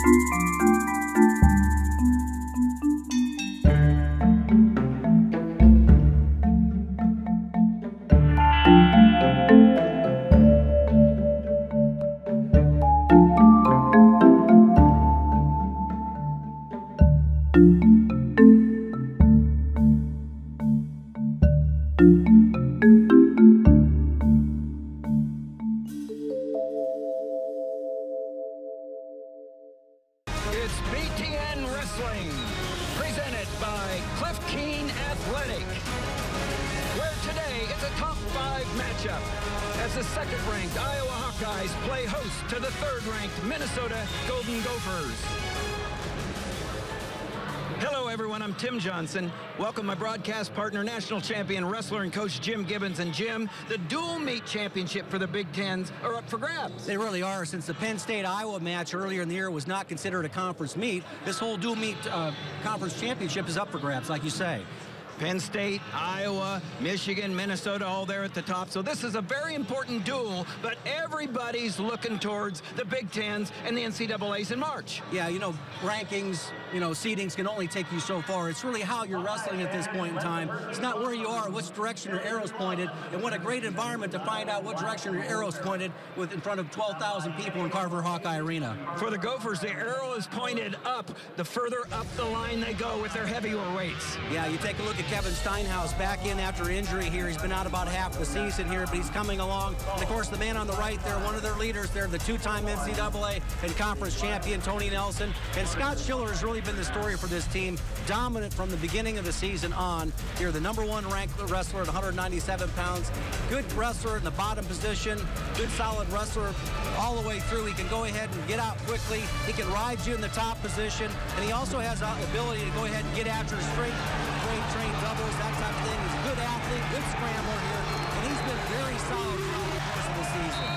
嗯。Welcome my broadcast partner, national champion wrestler and coach Jim Gibbons. And Jim, the dual meet championship for the Big Tens are up for grabs. They really are. Since the Penn State-Iowa match earlier in the year was not considered a conference meet, this whole dual meet uh, conference championship is up for grabs, like you say. Penn State, Iowa, Michigan, Minnesota, all there at the top. So this is a very important duel, but everybody's looking towards the Big Tens and the NCAAs in March. Yeah, you know, rankings, you know, seedings can only take you so far. It's really how you're wrestling at this point in time. It's not where you are, which direction your arrow's pointed, and what a great environment to find out what direction your arrow's pointed with in front of 12,000 people in Carver Hawkeye Arena. For the Gophers, the arrow is pointed up. The further up the line they go with their heavier weights. Yeah, you take a look at Kevin Steinhaus back in after injury here. He's been out about half the season here, but he's coming along. And of course, the man on the right there, one of their leaders there, the two-time NCAA and conference champion, Tony Nelson. And Scott Schiller has really been the story for this team, dominant from the beginning of the season on. Here, the number one ranked wrestler at 197 pounds. Good wrestler in the bottom position, good solid wrestler all the way through. He can go ahead and get out quickly. He can ride you in the top position, and he also has the ability to go ahead and get after straight, great train doubles, that type of thing. He's a good athlete, good scrambler here, and he's been very solid throughout the course of the season.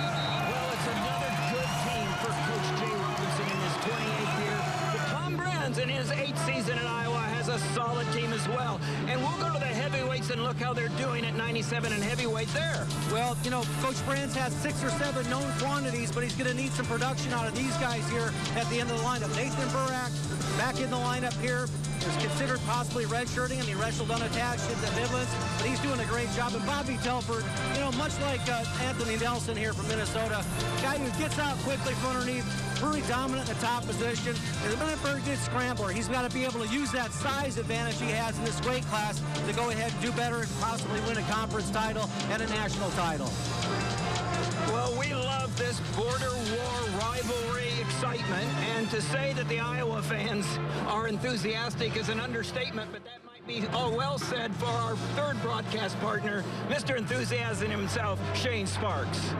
Well, it's another good team for Coach Jay Robinson in his 28th year. But Tom Brands in his eighth season in Iowa has a solid team as well. And we'll go to the heavyweights and look how they're doing at 97 and heavyweight there. Well, you know, Coach Brands has six or seven known quantities, but he's going to need some production out of these guys here at the end of the lineup. Nathan Burak back in the lineup here is considered possibly redshirting. I mean, wrestled unattached in the Midlands, but he's doing a great job. And Bobby Telford, you know, much like uh, Anthony Nelson here from Minnesota, guy who gets out quickly from underneath, really dominant in the top position. He's been a good scrambler. He's got to be able to use that size advantage he has in this weight class to go ahead and do better and possibly win a conference title and a national title. Well, we love this border war rivalry excitement, and to say that the Iowa fans are enthusiastic is an understatement, but that might be all well said for our third broadcast partner, Mr. Enthusiasm himself, Shane Sparks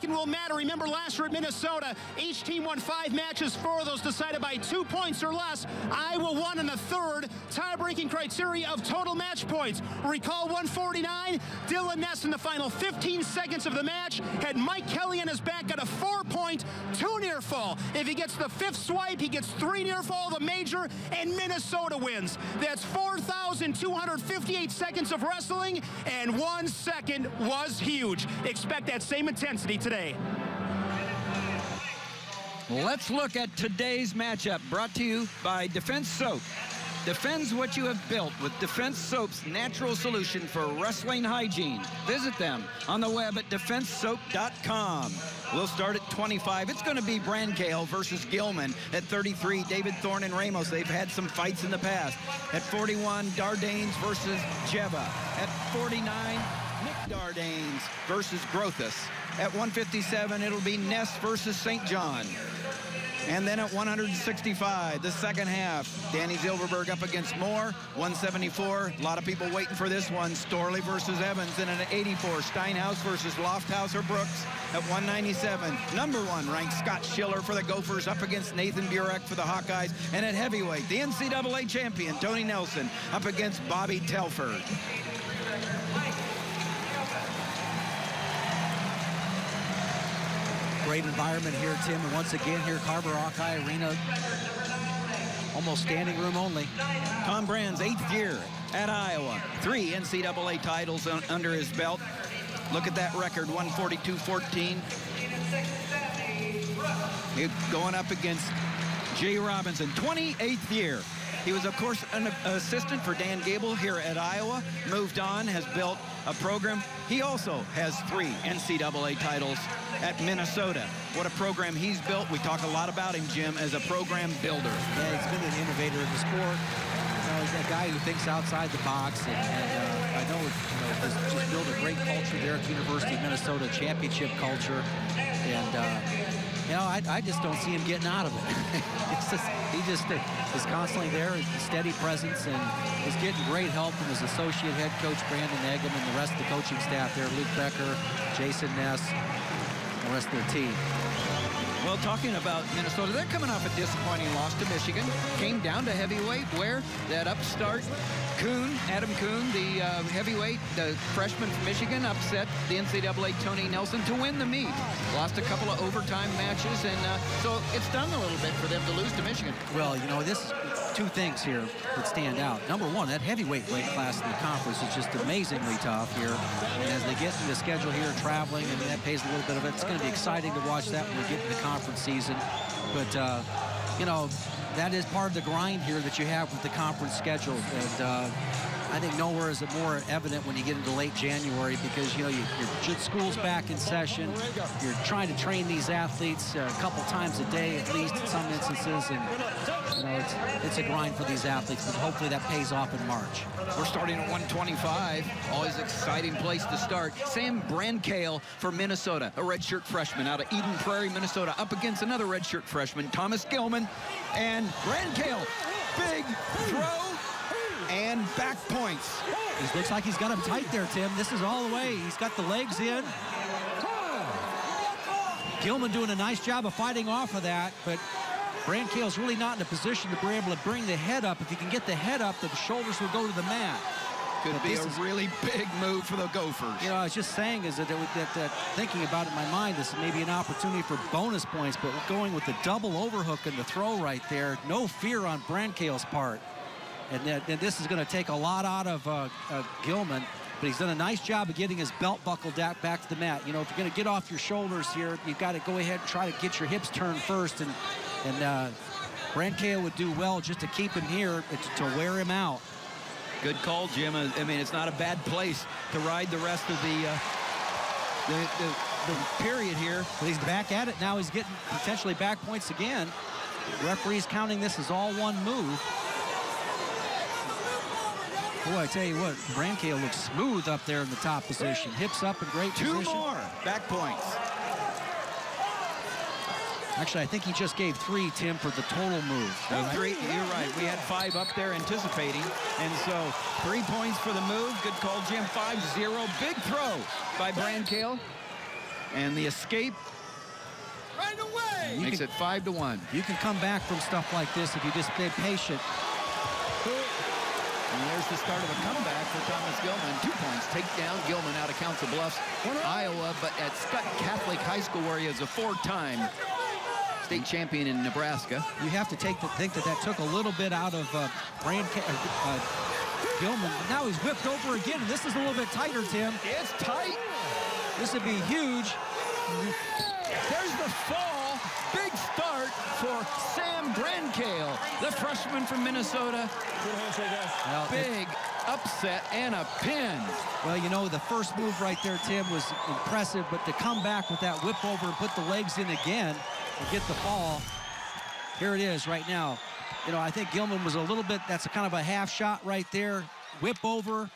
second will matter. Remember last year at Minnesota, each team won five matches, four of those decided by two points or less. Iowa won in the third, tie-breaking criteria of total match points. Recall 149, Dylan Ness in the final 15 seconds of the match had Mike Kelly on his back at a four-point, two near fall. If he gets the fifth swipe, he gets three near fall, the major, and Minnesota wins. That's 4,258 seconds of wrestling, and one second was huge. Expect that same intensity today. Let's look at today's matchup brought to you by Defense Soap. Defends what you have built with Defense Soap's natural solution for wrestling hygiene. Visit them on the web at defensesoap.com. We'll start at 25. It's going to be Brancale versus Gilman. At 33, David Thorne and Ramos. They've had some fights in the past. At 41, Dardanes versus Dziewa. At 49, Nick Dardanes versus Grothus. At 157, it'll be Ness versus St. John. And then at 165, the second half, Danny Zilverberg up against Moore. 174, a lot of people waiting for this one. Storley versus Evans. And at 84, Steinhaus versus Lofthouse or Brooks. At 197, number one ranked Scott Schiller for the Gophers up against Nathan Burak for the Hawkeyes. And at heavyweight, the NCAA champion, Tony Nelson, up against Bobby Telford. Great environment here, Tim. And once again here, Carver Hawkeye Arena, almost standing room only. Tom Brand's eighth year at Iowa. Three NCAA titles under his belt. Look at that record, 142-14. going up against Jay Robinson, 28th year. He was, of course, an assistant for Dan Gable here at Iowa, moved on, has built a program. He also has three NCAA titles at Minnesota. What a program he's built. We talk a lot about him, Jim, as a program builder. Yeah, he's been an innovator in the sport. He's a guy who thinks outside the box, and, and uh, I know, you know, has just built a great culture there at the University of Minnesota, championship culture, and uh, you know, I, I, just don't see him getting out of it. just, he just uh, is constantly there, steady presence, and is getting great help from his associate head coach, Brandon Eggum, and the rest of the coaching staff there, Luke Becker, Jason Ness, the rest of the team. Well, talking about Minnesota, they're coming off a disappointing loss to Michigan. Came down to heavyweight where that upstart Coon, Adam Coon, the uh, heavyweight, the freshman from Michigan, upset the NCAA Tony Nelson to win the meet. Lost a couple of overtime matches, and uh, so it's done a little bit for them to lose to Michigan. Well, you know, this two things here that stand out. Number one, that heavyweight weight class in the conference is just amazingly tough here. And as they get into the schedule here, traveling, mean, that pays a little bit of it. It's going to be exciting to watch that when we get into the conference season. But, uh, you know, that is part of the grind here that you have with the conference schedule. And uh, I think nowhere is it more evident when you get into late January because, you know, you, your school's back in session. You're trying to train these athletes uh, a couple times a day at least in some instances. And, you know, it's, it's a grind for these athletes, but hopefully that pays off in March. We're starting at 125. Always exciting place to start. Sam Brancale for Minnesota, a redshirt freshman out of Eden Prairie, Minnesota, up against another redshirt freshman, Thomas Gilman. And Brancale, big throw and back points. It looks like he's got him tight there, Tim. This is all the way. He's got the legs in. Gilman doing a nice job of fighting off of that, but Brancale's really not in a position to be able to bring the head up. If you can get the head up, the shoulders will go to the mat. Could but be a is, really big move for the Gophers. You know, I was just saying is that, that, that thinking about it in my mind, this is maybe an opportunity for bonus points, but going with the double overhook and the throw right there, no fear on Brancale's part. And, and this is going to take a lot out of uh, uh, Gilman, but he's done a nice job of getting his belt buckle back, back to the mat. You know, if you're going to get off your shoulders here, you've got to go ahead and try to get your hips turned first. And, and uh, would do well just to keep him here, to, to wear him out. Good call, Jim. I mean, it's not a bad place to ride the rest of the, uh, the, the, the period here. But he's back at it now. He's getting potentially back points again. The referee's counting this as all one move. Boy, I tell you what, Brancale looks smooth up there in the top position. Hips up in great Two position. Two more back points. Actually, I think he just gave three, Tim, for the total move. Oh, three, you're right. We had five up there anticipating. And so three points for the move. Good call, Jim. 5-0. Big throw by Brancale. And the escape right away. makes can, it five to one. You can come back from stuff like this if you just stay patient. And there's the start of a comeback for Thomas Gilman. Two points. Take down Gilman out of Council Bluffs, Iowa, but at Skutt Catholic High School where he is a four-time state champion in Nebraska. You have to take the, think that that took a little bit out of uh, Brand uh, uh, Gilman. But now he's whipped over again. This is a little bit tighter, Tim. It's tight. This would be huge. There's the fall. Big start for Sam Brancale, the freshman from Minnesota. Well, Big upset and a pin. Well, you know, the first move right there, Tim, was impressive, but to come back with that whip over and put the legs in again and get the fall, here it is right now. You know, I think Gilman was a little bit, that's a kind of a half shot right there. Whip over,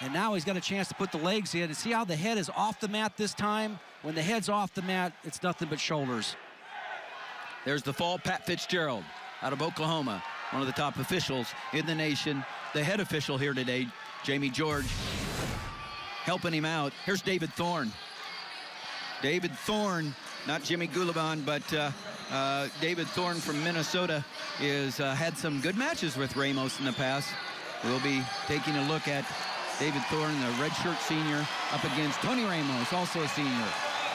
and now he's got a chance to put the legs in. And see how the head is off the mat this time? When the head's off the mat, it's nothing but shoulders. There's the fall, Pat Fitzgerald out of Oklahoma, one of the top officials in the nation. The head official here today, Jamie George, helping him out. Here's David Thorne. David Thorne, not Jimmy Gulibon, but uh, uh, David Thorne from Minnesota is uh, had some good matches with Ramos in the past. We'll be taking a look at David Thorne, the redshirt senior, up against Tony Ramos, also a senior.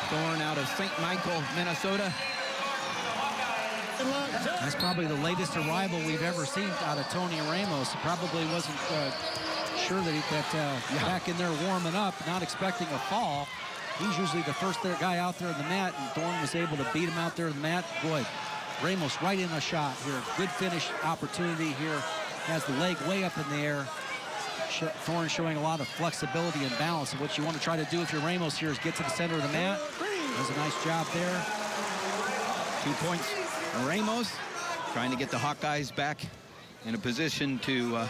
Thorne out of St. Michael, Minnesota. That's probably the latest arrival we've ever seen out of Tony Ramos. Probably wasn't uh, sure that, he, that uh, yeah. back in there warming up, not expecting a fall. he's usually the first guy out there in the mat, and Thorne was able to beat him out there in the mat. Boy, Ramos right in a shot here. Good finish opportunity here. Has the leg way up in the air. Thorne showing a lot of flexibility and balance. And what you want to try to do if you're Ramos here is get to the center of the mat. Does a nice job there. Two points. Ramos trying to get the Hawkeyes back in a position to uh,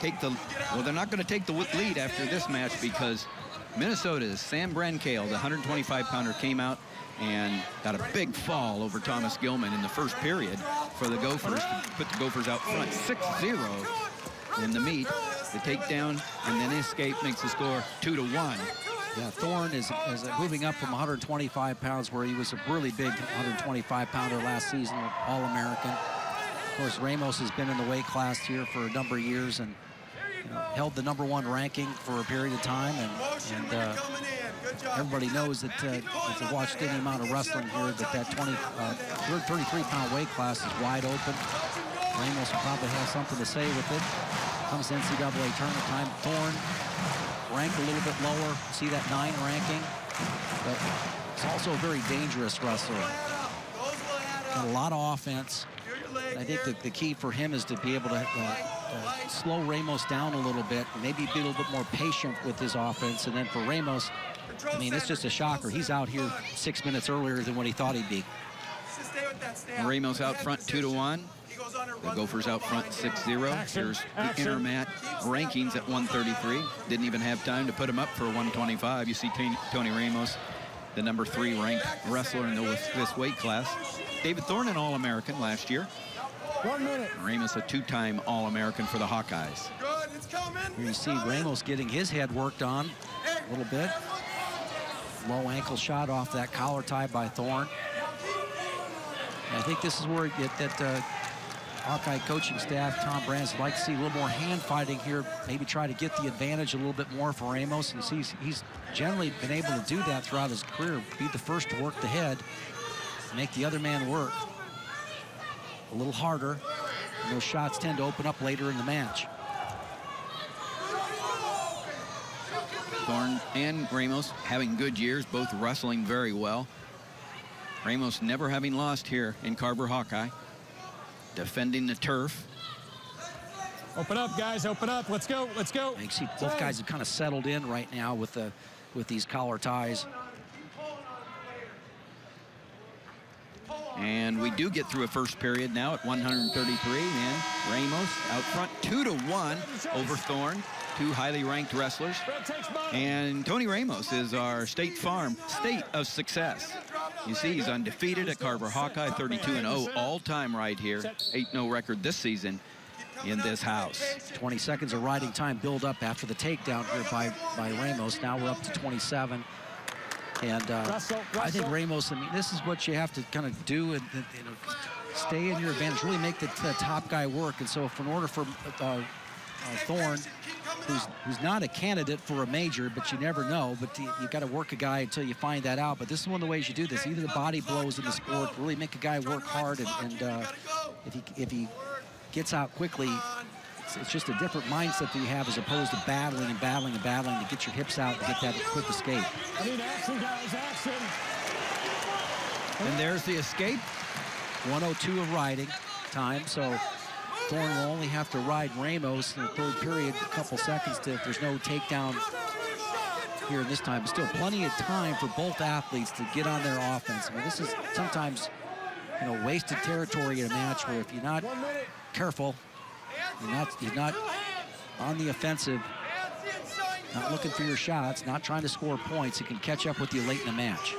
take the, well, they're not going to take the lead after this match because Minnesota's Sam Brancale, the 125-pounder, came out and got a big fall over Thomas Gilman in the first period for the Gophers put the Gophers out front 6-0 in the meet. The takedown and then escape makes the score 2 to 1. Yeah, Thorne is, is moving up from 125 pounds where he was a really big 125 pounder last season, All-American. Of course, Ramos has been in the weight class here for a number of years and you know, held the number one ranking for a period of time. And, and uh, everybody knows that uh, if you've watched any amount of wrestling here, that that 20, uh, 33 pound weight class is wide open. Ramos will probably have something to say with it. Comes NCAA tournament time. Thorne ranked a little bit lower. See that nine ranking, but it's also a very dangerous wrestler. Got a lot of offense. And I think the, the key for him is to be able to uh, uh, slow Ramos down a little bit, maybe be a little bit more patient with his offense. And then for Ramos, I mean, it's just a shocker. He's out here six minutes earlier than what he thought he'd be. Ramos out front two to one. The Gophers out front 6-0. Here's the intermat rankings at 133. Didn't even have time to put him up for 125. You see Tony Ramos, the number three ranked wrestler in the, this weight class. David Thorne, an All-American last year. One minute. Ramos, a two-time All-American for the Hawkeyes. Good, it's coming. Here you see Ramos getting his head worked on a little bit. Low ankle shot off that collar tie by Thorne. I think this is where it, that uh, Hawkeye coaching staff, Tom Brands, would like to see a little more hand fighting here, maybe try to get the advantage a little bit more for Ramos. And he's, he's generally been able to do that throughout his career, be the first to work the head, make the other man work a little harder. And those shots tend to open up later in the match. Thorne and Ramos having good years, both wrestling very well. Ramos never having lost here in Carver Hawkeye defending the turf. Open up, guys. Open up. Let's go. Let's go. You see both guys have kind of settled in right now with the with these collar ties. And we do get through a first period now at 133. And Ramos out front, two to one over Thorne. Two highly ranked wrestlers. And Tony Ramos is our State Farm state of success. You see, he's undefeated at Carver Hawkeye, 32-0 all-time right here. 8-0 record this season in this house. 20 seconds of riding time build up after the takedown here by, by Ramos. Now we're up to 27. And uh, Russell, Russell. I think Ramos, I mean, this is what you have to kind of do and, and you know, stay in your advantage, really make the, the, top guy work. And so if in order for uh, uh, Thorne who's who's not a candidate for a major, but you never know. But you, you got to work a guy until you find that out. But this is one of the ways you do this. Either the body blows in the sport, really make a guy work hard, and, and uh, if he if he gets out quickly, it's, it's, just a different mindset that you have as opposed to battling and battling and battling to get your hips out and get that quick escape. I mean, action, guys, action. And there's the escape. 102 of riding time, so Thorne will only have to ride Ramos in the third period a couple seconds to, if there's no takedown here this time. Still plenty of time for both athletes to get on their offense. I mean, this is sometimes, you know, wasted territory in a match where if you're not careful, you're not, you're not on the offensive, not looking for your shots, not trying to score points, it can catch up with you late in the match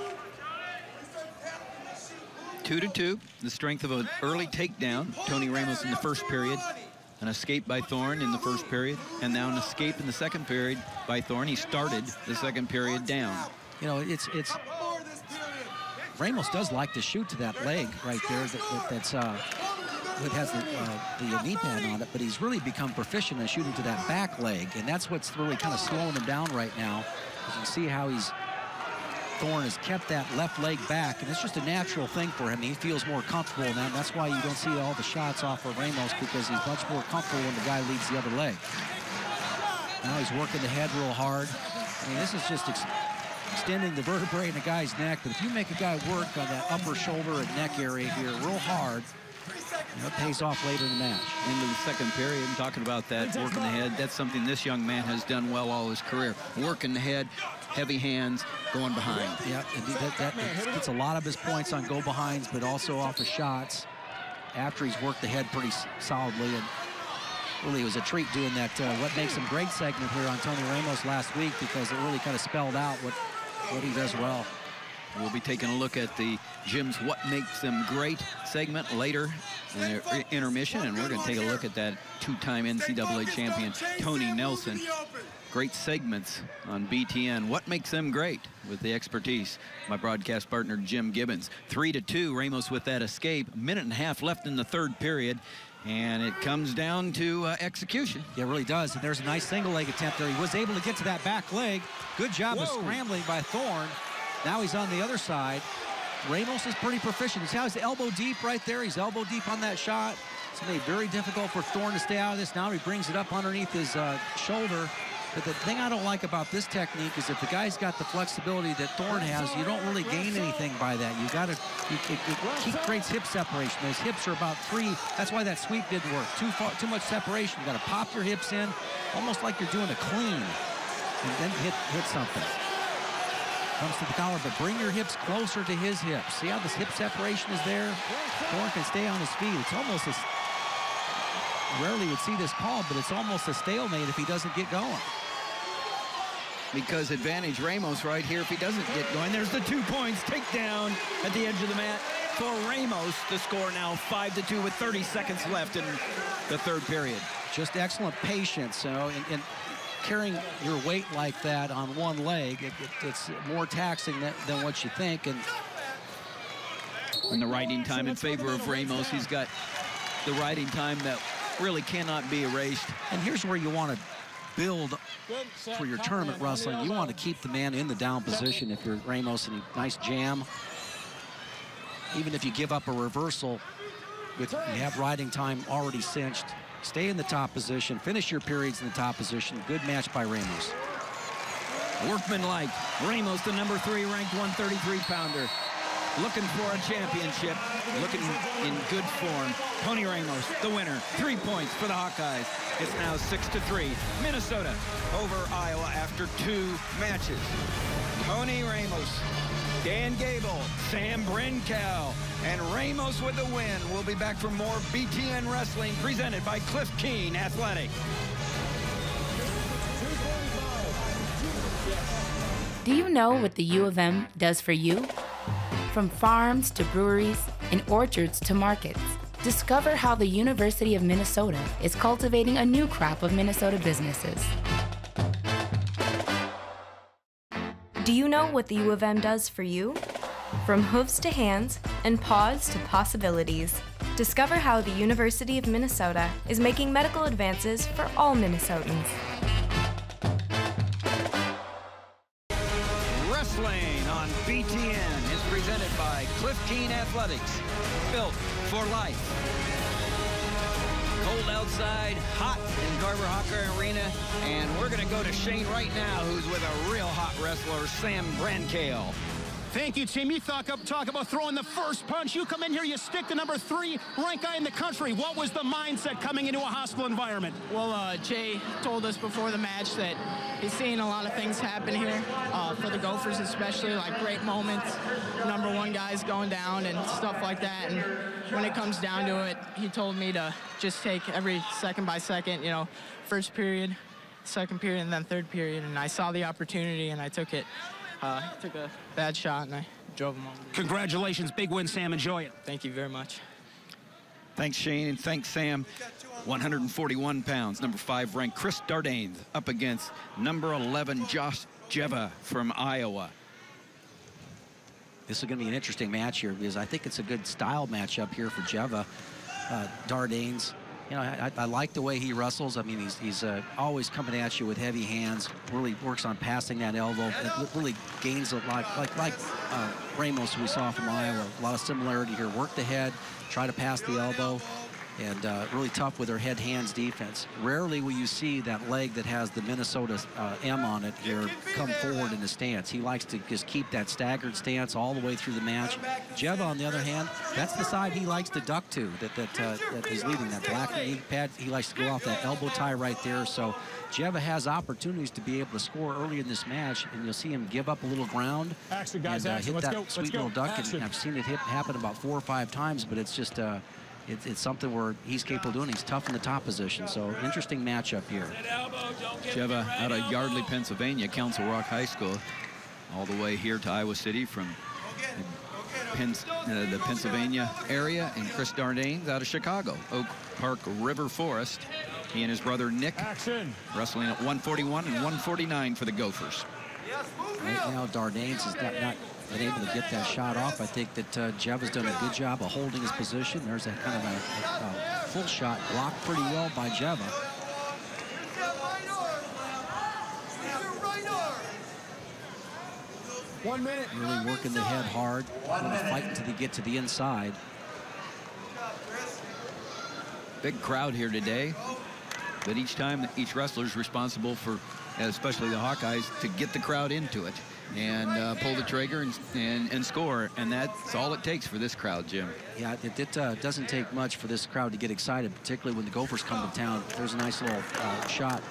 two to two. The strength of an early takedown. Tony Ramos in the first period. An escape by Thorne in the first period, and now an escape in the second period by Thorne. He started the second period down. You know, it's it's Ramos does like to shoot to that leg right there. That, that that's uh, that has the, uh, the knee pad on it, but he's really become proficient in shooting to that back leg, and that's what's really kind of slowing him down right now. You can see how he's Thorne has kept that left leg back, and it's just a natural thing for him. He feels more comfortable now, and that's why you don't see all the shots off of Ramos because he's much more comfortable when the guy leads the other leg. Now he's working the head real hard. I mean, this is just extending the vertebrae in a guy's neck, but if you make a guy work on that upper shoulder and neck area here real hard, you know, it pays off later in the match. Into the second period, and talking about that working the head, that's something this young man has done well all his career. Working the head, heavy hands, going behind. Yeah, that, that, that gets a lot of his points on go behinds, but also off of shots after he's worked the head pretty solidly. And really, it was a treat doing that. Uh, what makes him great segment here on Tony Ramos last week because it really kind of spelled out what what he does well. We'll be taking a look at the Jim's What Makes Them Great segment later in their intermission, and we're going to take a look at that two-time NCAA champion, Tony Nelson. Great segments on BTN. What makes them great with the expertise? My broadcast partner, Jim Gibbons. Three to two, Ramos with that escape. A minute and a half left in the third period. And it comes down to uh, execution. Yeah, it really does. And there's a nice single leg attempt there. He was able to get to that back leg. Good job Whoa. of scrambling by Thorne. Now he's on the other side. Ramos is pretty proficient. He's how he's elbow deep right there? He's elbow deep on that shot. It's going to be very difficult for Thorne to stay out of this. Now he brings it up underneath his uh, shoulder. But the thing I don't like about this technique is if the guy's got the flexibility that Thorne has, you don't really gain anything by that. You got to, it, it, it, creates hip separation. Those hips are about three. That's why that sweep didn't work. Too far, too much separation. You got to pop your hips in, almost like you're doing a clean, and then hit hit something. Comes to the collar, but bring your hips closer to his hips. See how this hip separation is there? Thorne can stay on his feet. It's almost a, rarely would see this call, but it's almost a stalemate if he doesn't get going. Because advantage Ramos right here if he doesn't get going. There's the two points, takedown at the edge of the mat for Ramos. The score now 5 to two with 30 seconds left in the third period. Just excellent patience. So, and, and carrying your weight like that on one leg, it, it, it's more taxing than, than, what you think. And, and the riding time in favor of Ramos, he's got the riding time that really cannot be erased. And here's where you want to build for your tournament wrestling. You want to keep the man in the down position if you're Ramos and a nice jam. Even if you give up a reversal, with you have riding time already cinched, Stay in the top position. Finish your periods in the top position. Good match by Ramos. Workman-like. Ramos, the number three ranked 133-pounder. Looking for a championship. Looking in good form. Tony Ramos, the winner. Three points for the Hawkeyes. It's now six to three. Minnesota over Iowa after two matches. Tony Ramos Dan Gable, Sam Brancale, and Ramos with the win. We'll be back for more BTN Wrestling presented by Cliff Keen Athletic. Do you know what the U of M does for you? From farms to breweries and orchards to markets, discover how the University of Minnesota is cultivating a new crop of Minnesota businesses. Do you know what the U of M does for you? From hooves to hands and paws to possibilities, discover how the University of Minnesota is making medical advances for all Minnesotans. Athletics, built for life cold outside, hot in Carver Hawkeye Arena. And we're going to go to Shane right now, who's with a real hot wrestler, Sam Brancale. Thank you, Tim. You talk, up, talk about throwing the first punch. You come in here, you stick the number three ranked guy in the country. What was the mindset coming into a hostile environment? Well, uh, Jay told us before the match that he's seeing a lot of things happen here uh, for the Gophers, especially like great moments, number one guys going down and stuff like that. And when it comes down to it, he told me to just take every second by second, you know, first period, second period, and then third period. And I saw the opportunity and I took it. Uh, took a bad shot and I drove him on. Congratulations, big win, Sam. Enjoy it. Thank you very much. Thanks, Shane, and thanks, Sam. 141 pounds, number five ranked Chris Dardanes up against number 11 Josh Dziewa from Iowa. This is going to be an interesting match here because I think it's a good style matchup here for Dziewa. Uh, Dardanes you know, I, I, like the way he wrestles. I mean, he's, he's uh, always coming at you with heavy hands. Really works on passing that elbow. Really gains a lot, like like uh, Ramos we saw from Iowa. A lot of similarity here. Work the head, try to pass the elbow. And uh, really tough with her head hands defense. Rarely will you see that leg that has the Minnesota uh, M on it here come forward in the stance. He likes to just keep that staggered stance all the way through the match. Dziewa, on the other hand, that's the side he likes to duck to, that, that, uh, that he's leading, that black knee pad. He likes to go off that elbow tie right there. So Dziewa has opportunities to be able to score early in this match, and you'll see him give up a little ground action, guys, and uh, action. hit Let's that go. sweet go. little duck. Action. And I've seen it hit, happen about four or five times, but it's just uh, it, it's something where he's capable of doing. He's tough in the top position, so interesting matchup here. Dziewa out of Yardley, Pennsylvania, Council Rock High School, all the way here to Iowa City from the, Penn, uh, the Pennsylvania area, and Chris Dardanes out of Chicago, Oak Park River Forest. He and his brother Nick Action. wrestling at 141 and 149 for the Gophers. Right now, Dardanes has not, not been able to get that shot off. I think that uh, Dziewa's done a good job of holding his position. There's a kind of a, a, a full shot blocked pretty well by Dziewa. One minute. Really working the head hard, really fighting till they get to the inside. Big crowd here today. But each time, each wrestler is responsible for, especially the Hawkeyes, to get the crowd into it and uh, pull the trigger and, and, and score. And that's all it takes for this crowd, Jim. Yeah, it, it uh, doesn't take much for this crowd to get excited, particularly when the Gophers come to town. There's a nice little uh, shot.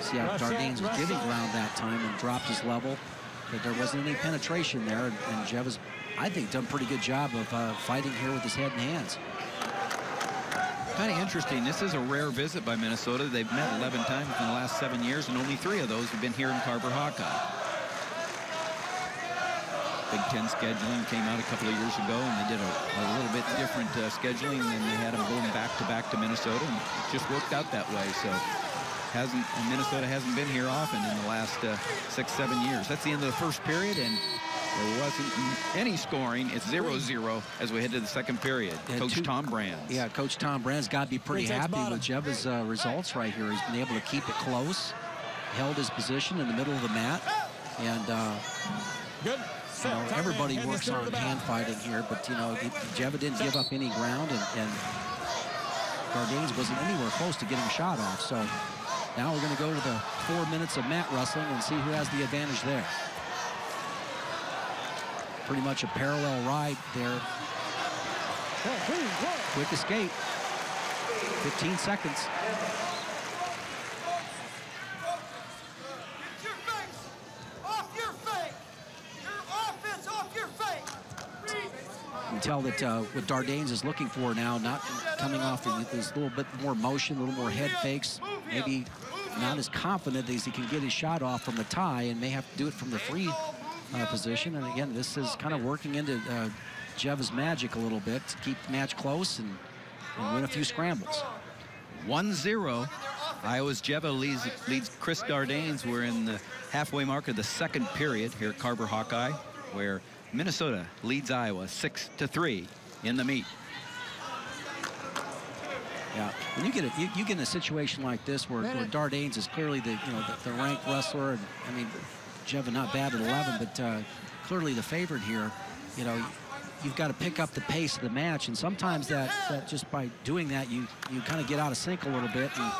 See how Dardanes was giving ground that time and dropped his level. But there wasn't any penetration there, and, and Dziewa's, I think, done a pretty good job of uh, fighting here with his head and hands. Kind of interesting. This is a rare visit by Minnesota. They've met 11 times in the last seven years, and only three of those have been here in Carver Hawkeye. Big Ten scheduling came out a couple of years ago, and they did a, a little bit different uh, scheduling, and they had them going back to back to Minnesota, and it just worked out that way. So hasn't Minnesota hasn't been here often in the last uh, six, seven years. That's the end of the first period, and there wasn't any scoring. It's 0-0 as we head to the second period. Yeah, Coach two- Tom Brands. Yeah, Coach Tom Brand's got to be pretty Three happy bottom. with Dziewa's uh, results right here. He's been able to keep it close, held his position in the middle of the mat, and uh, Good. you know, everybody works on hand fighting here, but you know, it, Dziewa didn't give up any ground, and, and Dardanes wasn't anywhere close to getting a shot off. So now we're going to go to the four minutes of mat wrestling and see who has the advantage there. Pretty much a parallel ride there. One, two, one. Quick escape. 15 seconds. You can tell that uh, what Dardanes is looking for now, not coming off with this little bit more motion, a little more head fakes, maybe not as confident as he can get his shot off from the tie and may have to do it from the free uh, position. And again, this is kind of working into uh, Dziewa's magic a little bit to keep the match close and, and win a few scrambles. 1-0. Iowa's Dziewa leads, leads Chris Dardanes. We're in the halfway mark of the second period here at Carver Hawkeye, where Minnesota leads Iowa 6 to 3 in the meet. Yeah, when you get a, you, you get in a situation like this where, where Dardanes is clearly the you know the, the ranked wrestler, and I mean, Dziewa not bad at 11, but uh, clearly the favorite here. You know, you've got to pick up the pace of the match, and sometimes that, that just by doing that, you you kind of get out of sync a little bit, and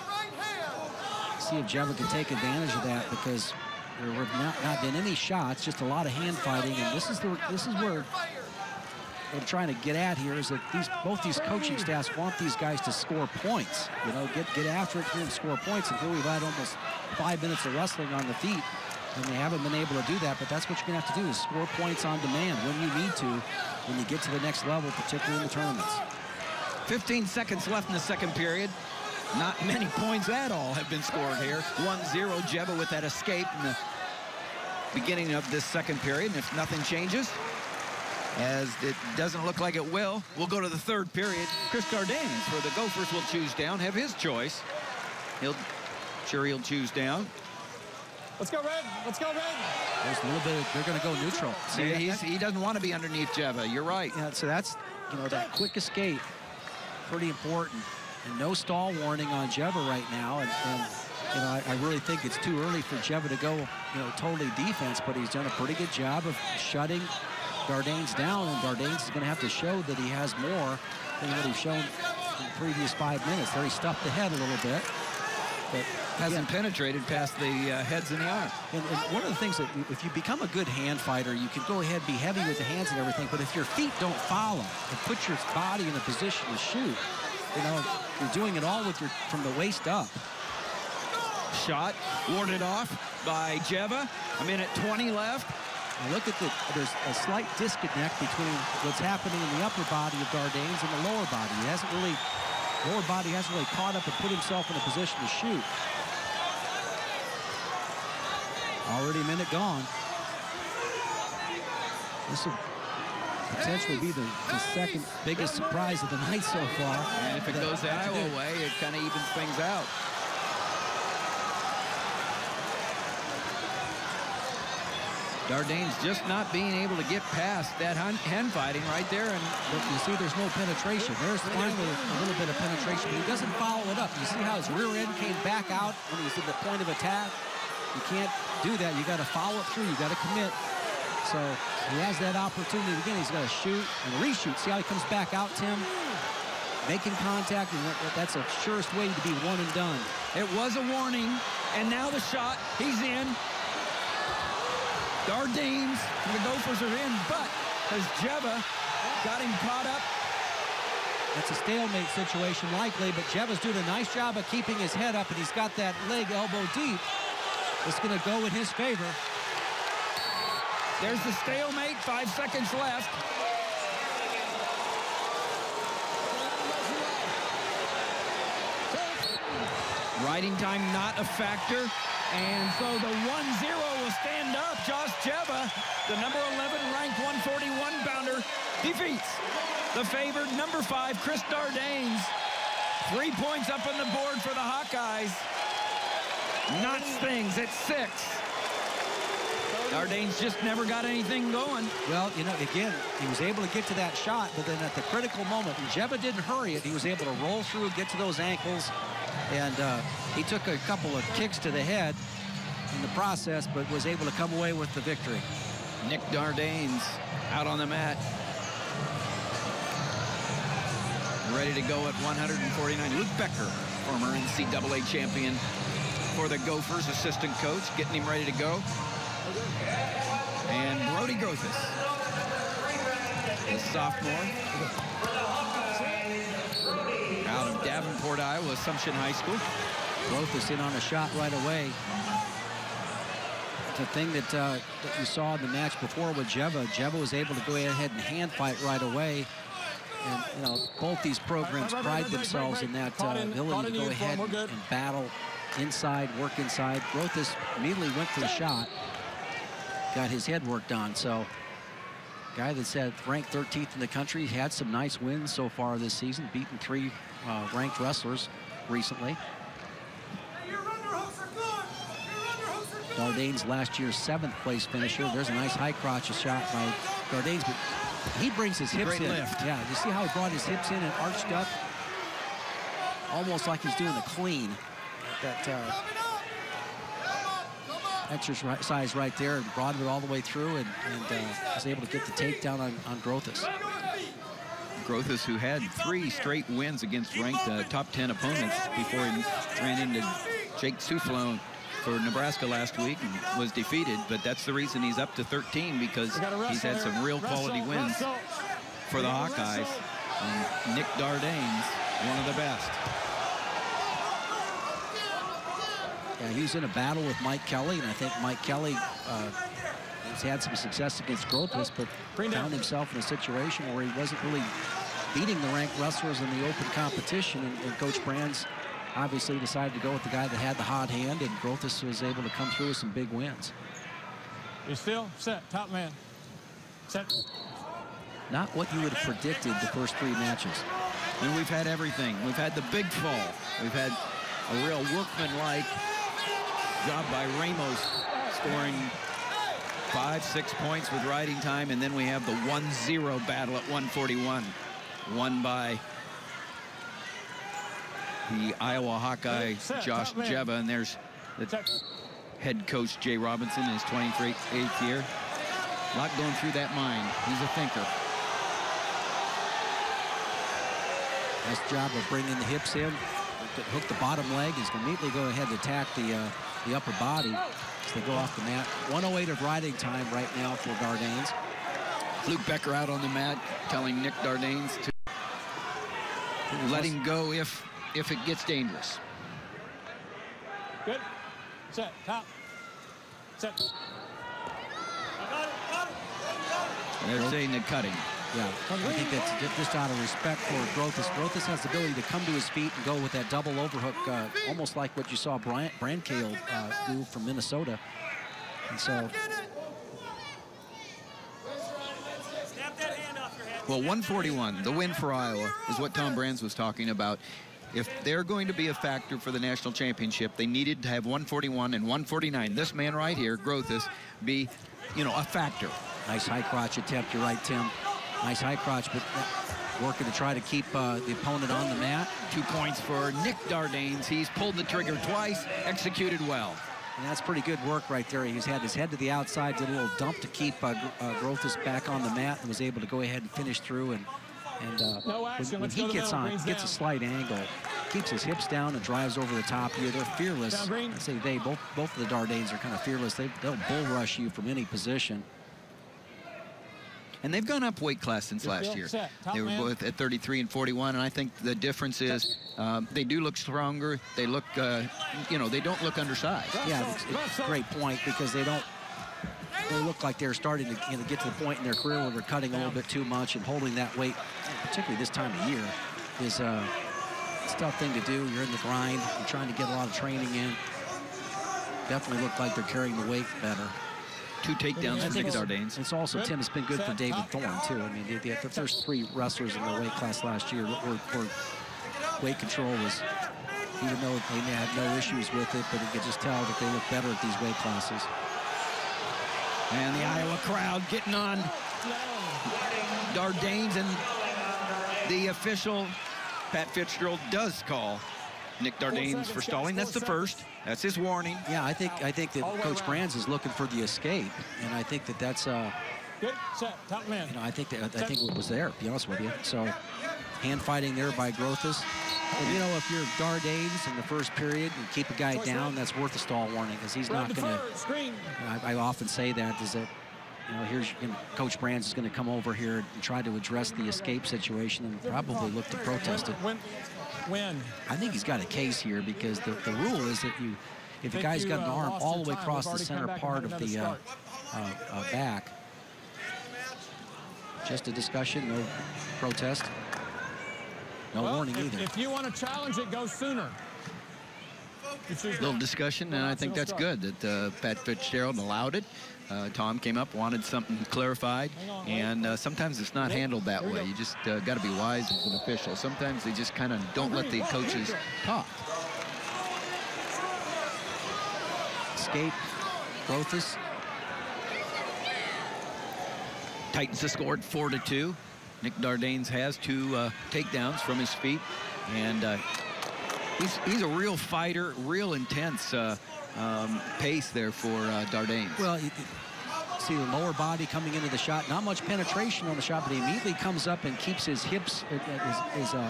see if Dziewa can take advantage of that because there have not, not been any shots, just a lot of hand fighting, and this is the this is where what I'm trying to get at here is that these both these coaching staffs want these guys to score points. You know, get get after it here and score points. And here we've had almost five minutes of wrestling on the feet, and they haven't been able to do that. But that's what you're gonna have to do is score points on demand when you need to, when you get to the next level, particularly in the tournaments. 15 seconds left in the second period. Not many points at all have been scored here. 1-0 Dziewa with that escape in the beginning of this second period. And if nothing changes, as it doesn't look like it will, we'll go to the third period. Chris Dardanes for the Gophers will choose down, have his choice. He'll, sure he'll choose down. Let's go, Red. Let's go, Red. There's a little bit. Of, they're gonna go neutral. See, See, he's, he doesn't want to be underneath Dziewa. You're right. Yeah, so that's, you know, that quick escape, pretty important. And no stall warning on Dziewa right now. And, and you know, I, I really think it's too early for Dziewa to go, you know, totally defense, but he's done a pretty good job of shutting Dardanes down, and Dardanes is going to have to show that he has more than what he's shown in the previous five minutes. There he stuffed the head a little bit. But hasn't penetrated past the uh, heads and the arm. And, and, one of the things that if you become a good hand fighter, you can go ahead, be heavy with the hands and everything, but if your feet don't follow and put your body in a position to shoot, you know, you're doing it all with your from the waist up. Shot warded off by Dziewa. A minute 20 left. And look at the, there's a slight disconnect between what's happening in the upper body of Dardanes and the lower body. He hasn't really, lower body hasn't really caught up and put himself in a position to shoot. Already a minute gone. This will potentially be the, the second biggest surprise of the night so far. And if it goes the Iowa way, it kind of evens things out. Dardane's just not being able to get past that hen fighting right there. And Look, you see there's no penetration. There's finally a little bit of penetration, but he doesn't follow it up. You see how his rear end came back out when he's at the point of attack? You can't do that. You got to follow it through. You got to commit. So he has that opportunity again. He's got to shoot and reshoot. See how he comes back out, Tim? Making contact, and that's the surest way to be one and done. It was a warning, and now the shot. He's in. Dardanes, and the Gophers are in, but has Dziewa got him caught up? It's a stalemate situation likely, but Dziewa's doing a nice job of keeping his head up, and he's got that leg elbow deep. It's going to go in his favor. There's the stalemate, five seconds left. Riding time not a factor. And so the 1-0 will stand up. Josh Dziewa, the number 11 ranked 141 pounder, defeats the favored number five, Chris Dardanes. Three points up on the board for the Hawkeyes. Not things at six. Dardanes just never got anything going. Well, you know, again, he was able to get to that shot, but then at the critical moment, Dziewa didn't hurry it. He was able to roll through, get to those ankles, and uh, he took a couple of kicks to the head in the process, but was able to come away with the victory. Nick Dardanes out on the mat. Ready to go at 149. Luke Becker, former NCAA champion for the Gophers, assistant coach, getting him ready to go. And Brody Grothus, the sophomore, out of Davenport, Iowa, Assumption High School. Grothus in on a shot right away. The thing that, uh, that you saw in the match before with Dziewa, Dziewa was able to go ahead and hand fight right away. And, you know, both these programs pride themselves in that uh, ability to go ahead and, battle inside, work inside. Grothus immediately went for the shot, got his head worked on. So, guy that's had ranked 13th in the country, had some nice wins so far this season, beaten three uh, ranked wrestlers recently. Dardanes last year's seventh place finisher. There's a nice high crotch shot by Dardanes, but he brings his hips Great in. lift. Yeah, you see how he brought his hips in and arched up? Almost like he's doing a clean. That uh, exercise right there and brought it all the way through and, and uh, was able to get the takedown on, on Grothus. Grothus, who had three straight wins against ranked uh, top 10 opponents before he ran into Jake Sueflohn for Nebraska last week and was defeated, but that's the reason he's up to 13 because he's had some real quality wins for the Hawkeyes. And Nick Dardanes, one of the best. Yeah, he's in a battle with Mike Kelly, and I think Mike Kelly uh, has had some success against Grothus, but found himself in a situation where he wasn't really beating the ranked wrestlers in the open competition, and, and Coach Brands obviously decided to go with the guy that had the hot hand, and Grothus was able to come through with some big wins. You still set, top man. Set. Not what you would have predicted the first three matches. And we've had everything. We've had the big fall. We've had a real workman-like job by Ramos scoring five, six points with riding time, and then we have the 1-0 battle at 141, won by the Iowa Hawkeye Josh Dziewa, and there's the head coach Jay Robinson in his 28th year. A lot going through that mind. He's a thinker. Nice job of bringing the hips in. Hook the bottom leg. He's going to immediately go ahead and attack the, uh, the upper body as they go off the mat. 108 of riding time right now for Dardanes. Luke Becker out on the mat telling Nick Dardanes to let him go if if it gets dangerous. Good. Set. Top. Set. They're saying they're cutting. Yeah, I think that's just out of respect for Grothus. Grothus has the ability to come to his feet and go with that double overhook, uh, almost like what you saw Brian Brancale uh, do from Minnesota. And so... Well, 141, the win for Iowa, is what Tom Brands was talking about. If they're going to be a factor for the national championship, they needed to have 141 and 149. This man right here, Grothus, be, you know, a factor. Nice high crotch attempt. You're right, Tim. Nice high crotch, but working to try to keep uh, the opponent on the mat. Two points for Nick Dardanes. He's pulled the trigger twice, executed well. And that's pretty good work right there. He's had his head to the outside, did a little dump to keep uh, uh, Grothus back on the mat and was able to go ahead and finish through. And, and uh, no when, when he gets on, gets a slight angle, keeps his hips down and drives over the top here. They're fearless. I say they, both, both of the Dardanes are kind of fearless. They, they'll bull rush you from any position. And they've gone up weight class since last year. They were both at 33 and 41, and I think the difference is um, they do look stronger. They look, uh, you know, they don't look undersized. Yeah, it's, it's a great point because they don't they look like they're starting to you know, get to the point in their career where they're cutting a little bit too much and holding that weight, particularly this time of year, is uh, a tough thing to do. You're in the grind. You're trying to get a lot of training in. Definitely look like they're carrying the weight better two takedowns for Nick Dardanes. It's also, Tim, it's been good for David Thorne, too. I mean, the, the, the first three wrestlers in the weight class last year were, were weight control was, even though they had no issues with it, but you could just tell that they look better at these weight classes. And the Iowa crowd getting on Dardanes, and the official, Pat Fitzgerald, does call Nick Dardanes for stalling. That's the first. That's his warning. Yeah, I think I think that Coach Brands is looking for the escape, and I think that that's uh. Good set, top man. You know, I think that I think it was there. To be honest with you, so hand fighting there by Grothus. And, you know, if you're Dardanes in the first period and keep a guy down, that's worth a stall warning because he's not going to. I, I often say that is that you know, here's you know, Coach Brands is going to come over here and try to address the escape situation and probably look to protest it. Win. I think he's got a case here because the, the rule is that you, if a guy's got an uh, arm all the way across the center part of the uh, uh, uh, back, just a discussion, no protest, no well, warning if, either. If you want to challenge it, go sooner. A little discussion, and I think that's good that uh, Pat Fitzgerald allowed it. Uh, Tom came up, wanted something clarified, and uh, sometimes it's not handled that way. You just uh, got to be wise as an official. Sometimes they just kind of don't let the coaches talk. Escape, Grothus. Titans have scored four to two. Nick Dardanes has two uh, takedowns from his feet, and uh, he's he's a real fighter, real intense. Uh, um, pace there for uh, Dardanes. Well, you see the lower body coming into the shot. Not much penetration on the shot, but he immediately comes up and keeps his hips, uh, uh, his, his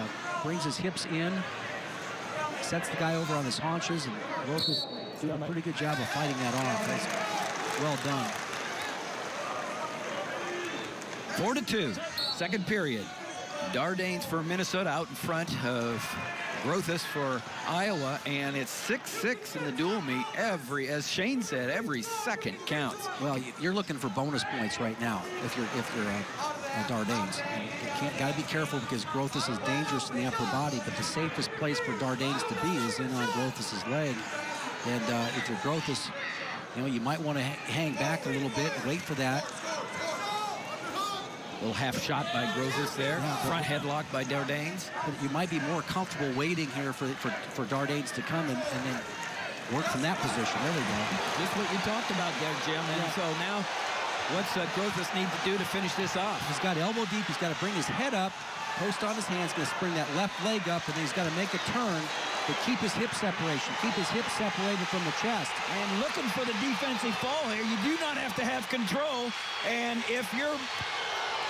brings his hips in, sets the guy over on his haunches, and Grothus doing a pretty good job of fighting that off. That's well done. Four to two, second period. Dardanes for Minnesota out in front of Grothus for Iowa, and it's 6-6 in the dual meet. Every, as Shane said, every second counts. Well, you're looking for bonus points right now if you're if you're uh, Dardanes. You can't got to be careful because Grothus is dangerous in the upper body, but the safest place for Dardanes to be is in on Grothus's leg. And uh, if you're Grothus, you know, you might want to hang back a little bit wait for that Little half shot by Grothus there. Yeah, Front headlock by Dardanes. You might be more comfortable waiting here for, for, for Dardanes to come and, and then work from that position. There we go. Just what you talked about there, Jim. And yeah. so now, what's uh, Grothus need to do to finish this off? He's got elbow deep. He's got to bring his head up, post on his hands, going to spring that left leg up, and then he's got to make a turn but keep his hip separation. Keep his hip separated from the chest. And looking for the defensive fall here, you do not have to have control. And if your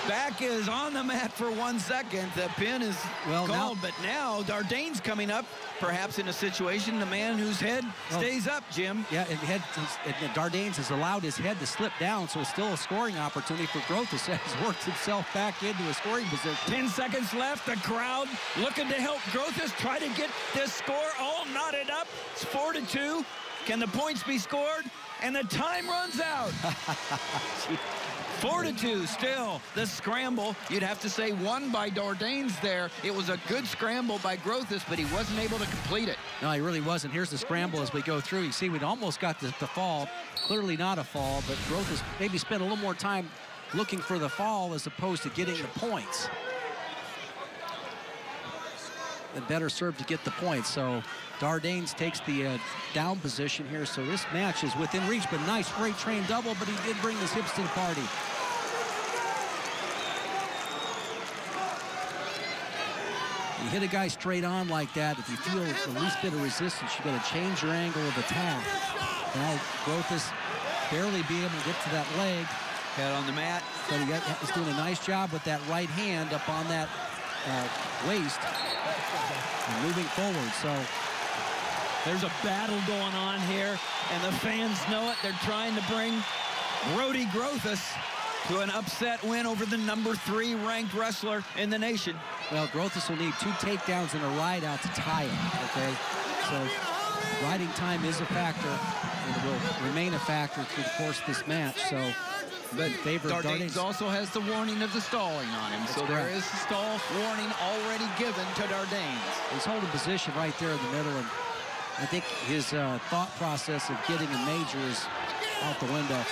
back is on the mat for one second, the pin is well, called. Now, but now Dardane's coming up, perhaps in a situation, the man whose head well, stays up, Jim. Yeah, and, head, and Dardanes has allowed his head to slip down, so it's still a scoring opportunity for Grothus worked himself back into a scoring position. 10 seconds left. The crowd looking to help Grothus try to get this score all knotted up. It's 4 to 2. Can the points be scored? And the time runs out. Fortitude still. The scramble, you'd have to say won by Dardanes there. It was a good scramble by Grothus, but he wasn't able to complete it. No, he really wasn't. Here's the scramble as we go through. You see, we'd almost got the, the fall. Clearly not a fall, but Grothus maybe spent a little more time looking for the fall as opposed to getting the points. And better served to get the point. So Dardanes takes the uh, down position here. So this match is within reach, but nice freight train double, but he did bring his hips to the party. You hit a guy straight on like that, if you feel the least bit of resistance, you got to change your angle of attack. Now Grothus barely be able to get to that leg. Head on the mat. But he got, he's doing a nice job with that right hand up on that uh, waist moving forward. So there's a battle going on here, and the fans know it. They're trying to bring Brody Grothus to an upset win over the number three ranked wrestler in the nation. Well, Grothus will need two takedowns and a ride out to tie it, okay? So riding time is a factor and will remain a factor through the course of this match. So but Dardanes, Dardanes also has the warning of the stalling on him. That's so correct. there is a stall warning already given to Dardanes. He's holding position right there in the middle and I think his uh, thought process of getting a major is out the window.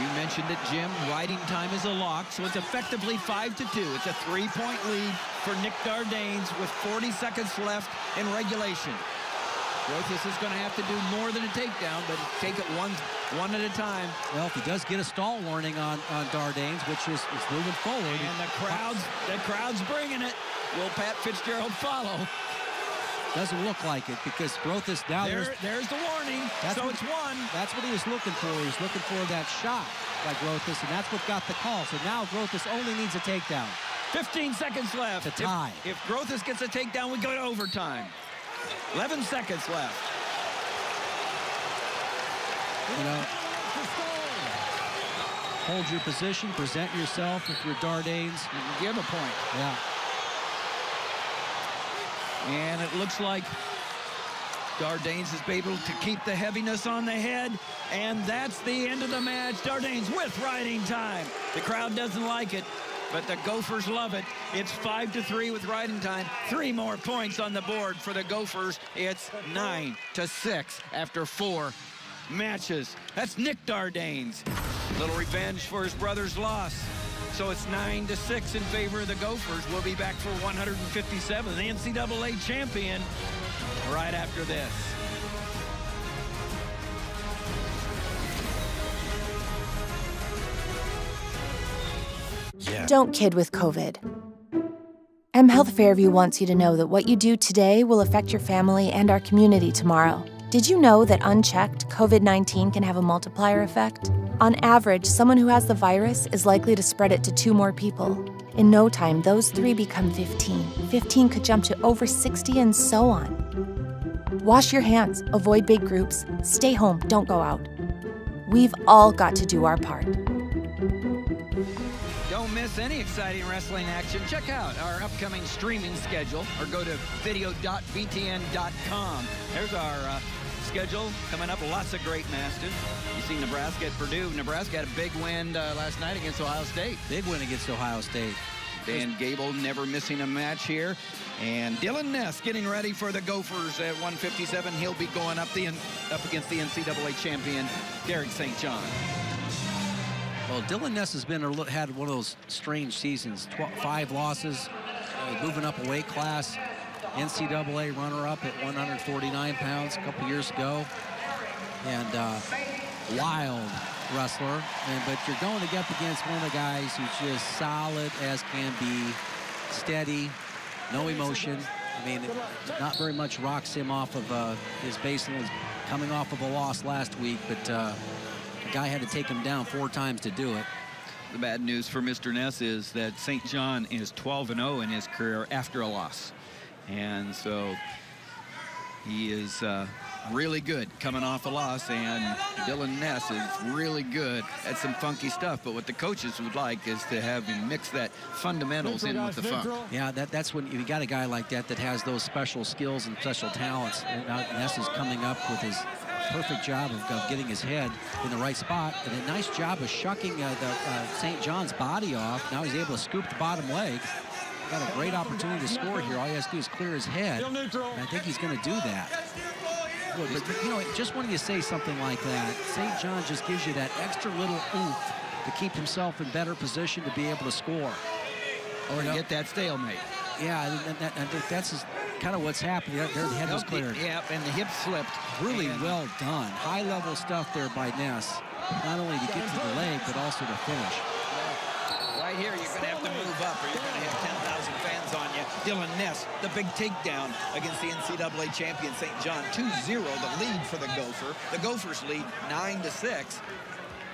You mentioned it, Jim. Riding time is a lock, so it's effectively 5 to two. It's a three-point lead for Nick Dardanes with 40 seconds left in regulation. Grothus is going to have to do more than a takedown, but take it one, one at a time. Well, if he does get a stall warning on, on Dardanes, which is, is moving forward. And the crowd's, the crowd's bringing it. Will Pat Fitzgerald follow? Doesn't look like it because Grothus now there, there's, there's the warning. That's so what, it's one. That's what he was looking for. He's looking for that shot by Grothus, and that's what got the call. So now Grothus only needs a takedown. 15 seconds left. To tie. If, if Grothus gets a takedown, we go to overtime. 11 seconds left. You know, hold your position, present yourself if you're Dardanes. Give a point. Yeah. And it looks like Dardanes is able to keep the heaviness on the head. And that's the end of the match. Dardanes with riding time. The crowd doesn't like it, but the Gophers love it. It's five to three with riding time. Three more points on the board for the Gophers. It's nine to six after four matches. That's Nick Dardanes. Little revenge for his brother's loss. So it's 9 to 6 in favor of the Gophers. We'll be back for 157, the NCAA champion, right after this. Yeah. Don't kid with COVID. M Health Fairview wants you to know that what you do today will affect your family and our community tomorrow. Did you know that unchecked, COVID 19 can have a multiplier effect? On average, someone who has the virus is likely to spread it to two more people. In no time, those three become 15. 15 could jump to over 60 and so on. Wash your hands, avoid big groups, stay home, don't go out. We've all got to do our part. Miss any exciting wrestling action. Check out our upcoming streaming schedule or go to video.btn.com. There's our uh, schedule coming up. Lots of great matches. You see Nebraska at Purdue. Nebraska had a big win uh, last night against Ohio State. Big win against Ohio State. Dan Gable never missing a match here. And Dylan Ness getting ready for the Gophers at 157. He'll be going up the up against the NCAA champion, Derek St. John. Well, Dylan Ness has been had one of those strange seasons. five losses, uh, moving up a weight class. NCAA runner-up at 149 pounds a couple years ago. And uh, wild wrestler. And, but you're going to get against one of the guys who's just solid as can be, steady, no emotion. I mean, not very much rocks him off of uh, his base. coming off of a loss last week, but uh, the guy had to take him down four times to do it. The bad news for Mr. Ness is that St. John is 12 and 0 in his career after a loss. And so he is uh, really good coming off a loss, and Dylan Ness is really good at some funky stuff. But what the coaches would like is to have him mix that fundamentals in with the funk. Yeah, that, that's when you got a guy like that that has those special skills and special talents. And Ness is coming up with his perfect job of, of, getting his head in the right spot and a nice job of shucking uh, the uh, St. John's body off. Now he's able to scoop the bottom leg. Got a great opportunity to score here. All he has to do is clear his head. And I think he's going to do that would. But, you know, just when you say something like that, St. John just gives you that extra little oomph to keep himself in better position to be able to score. Or to get that stalemate. Yeah, and, that, and that's kind of what's happening. There, the head was cleared. Yep, and the hip slipped. Really and well done. High-level stuff there by Ness. Not only to get to the leg, but also to finish. Right here, you're going to have to move up, or you're going to have 10,000 fans on you. Dylan Ness, the big takedown against the NCAA champion St. John. 2-0, the lead for the Gopher. The Gophers lead 9 to 6.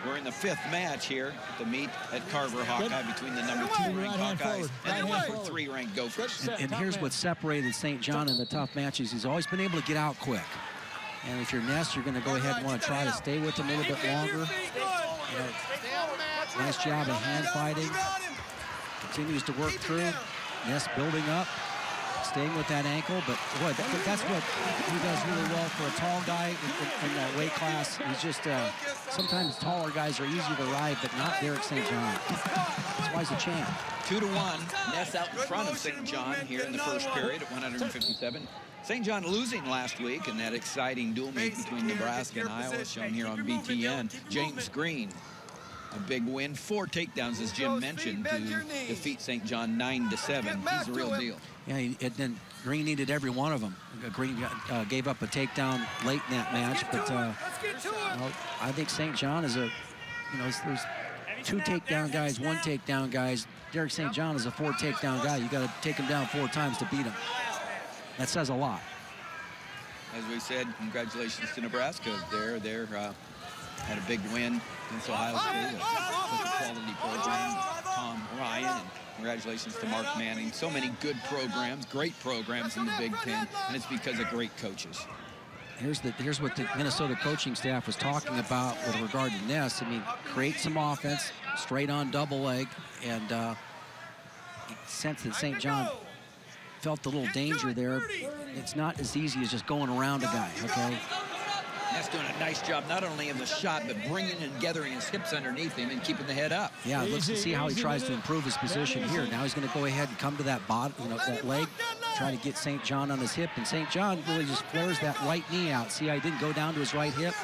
We're in the fifth match here the meet at Carver Hawkeye between the number two ranked Hawkeyes and the number three ranked Gophers. And, and here's what separated St. John in the tough matches. He's always been able to get out quick. And if you're Ness, you're going to go ahead and want to try to stay with him a little bit longer. You know, nice job of hand fighting. Continues to work through. Ness building up staying with that ankle, but boy, that, that's what he does really well for a tall guy in, in, in that weight class. He's just, uh, sometimes taller guys are easier to ride, but not Derek St. John. That's why he's a champ. Two to one, Ness out in front of St. John here in the first period at 157. St. John losing last week in that exciting dual meet between Nebraska and Iowa, shown here on BTN. James Green a big win. Four takedowns, as Jim mentioned, to defeat St. John 9 to 7. He's a real deal. Yeah, he, and then Green needed every one of them. Green uh, gave up a takedown late in that match, but uh, well, I think St. John is a, you know, there's two takedown guys, one takedown guys. Derek St. John is a four takedown guy. You got to take him down four times to beat him. That says a lot. As we said, congratulations to Nebraska. They're, they're uh, had a big win against Ohio State. Such a quality program. Tom Ryan and congratulations to Mark Manning. So many good programs, great programs in the Big Ten, and it's because of great coaches. Here's the here's what the Minnesota coaching staff was talking about with regard to Ness. I mean, create some offense, straight on double leg, and uh, sense that St. John felt a little danger there. It's not as easy as just going around a guy, okay? That's doing a nice job, not only of the shot, but bringing and gathering his hips underneath him and keeping the head up. Yeah, let's see how he tries to improve his position here. Now he's going to go ahead and come to that bottom, you know, that leg, try to get St. John on his hip. And St. John really just flares that right knee out. See how he didn't go down to his right hip?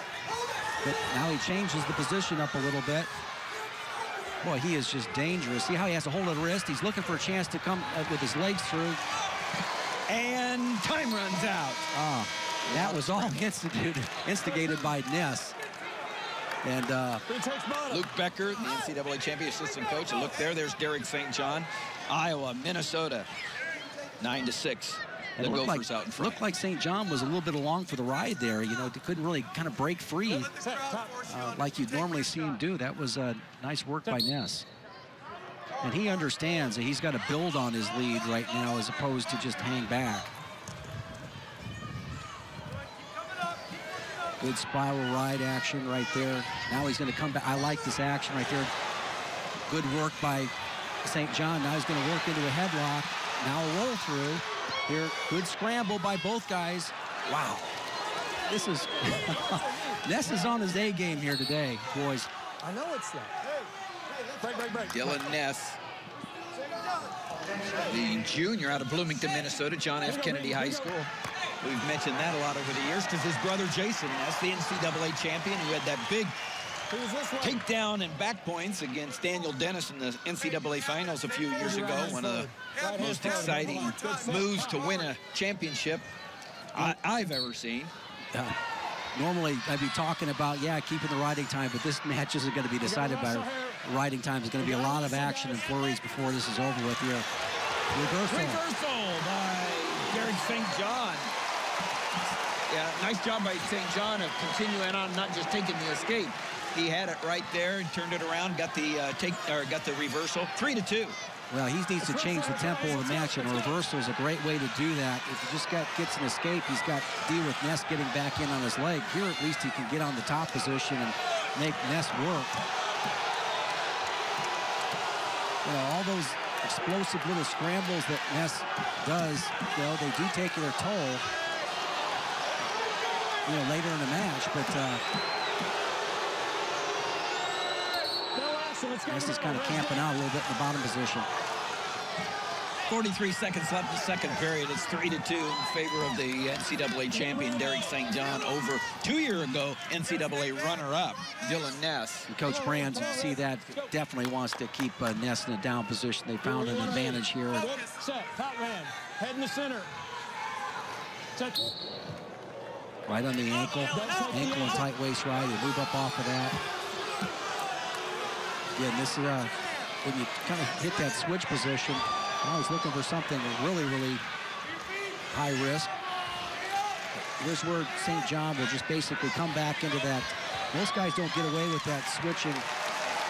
But now he changes the position up a little bit. Boy, he is just dangerous. See how he has to hold of the wrist? He's looking for a chance to come uh, with his legs through. And time runs out. Oh. That was all instigated, instigated by Ness. And uh, Luke Becker, the NCAA champion assistant coach. And look there, there's Derek St. John, Iowa, Minnesota, nine to six. The Gophers like, out in front. Looked like St. John was a little bit along for the ride there. You know, they couldn't really kind of break free uh, like you'd normally see him do. That was a nice work by Ness. And he understands that he's got to build on his lead right now as opposed to just hang back. Good spiral ride action right there. Now he's going to come back. I like this action right there. Good work by St. John. Now he's going to work into a headlock. Now a roll through. Here, good scramble by both guys. Wow. This is, Ness is on his A game here today, boys. I know it's that. Break, break, break. Dylan Ness, the junior out of Bloomington, Minnesota, John F. Kennedy High School. We've mentioned that a lot over the years because his brother Jason, that's the NCAA champion who had that big takedown and back points against Daniel Dennis in the NCAA finals a few years ago. One of the most exciting moves to win a championship I, have ever seen. Uh, normally, I'd be talking about, yeah, keeping the riding time, but this match isn't going to be decided by riding time. There's going to be a lot of action and flurries before this is over with here. Reversal. Reversal by Derek St. John. Yeah, nice job by St. John of continuing on, not just taking the escape. He had it right there and turned it around, got the uh, take or got the reversal. Three to two. Well, he needs to change the tempo of the match, and a reversal is a great way to do that. If he just got, gets an escape, he's got to deal with Ness getting back in on his leg. Here, at least, he can get on the top position and make Ness work. You know, all those explosive little scrambles that Ness does, you know, they do take their toll, you know, later in the match, but uh, Ness is kind of camping out a little bit in the bottom position. 43 seconds left in the second period. It's 3 to 2 in favor of the NCAA champion, Derek St. John, over two year ago NCAA runner-up, Dylan Ness. And Coach Brands, you see that, definitely wants to keep uh, Ness in a down position. They found an advantage here. Set, hot man, head in the center. Set. Right on the ankle, ankle and tight waist right. You move up off of that. Again, this is uh, when you kind of hit that switch position, I was looking for something really, really high risk. Here's where St. John will just basically come back into that. Most guys don't get away with that switching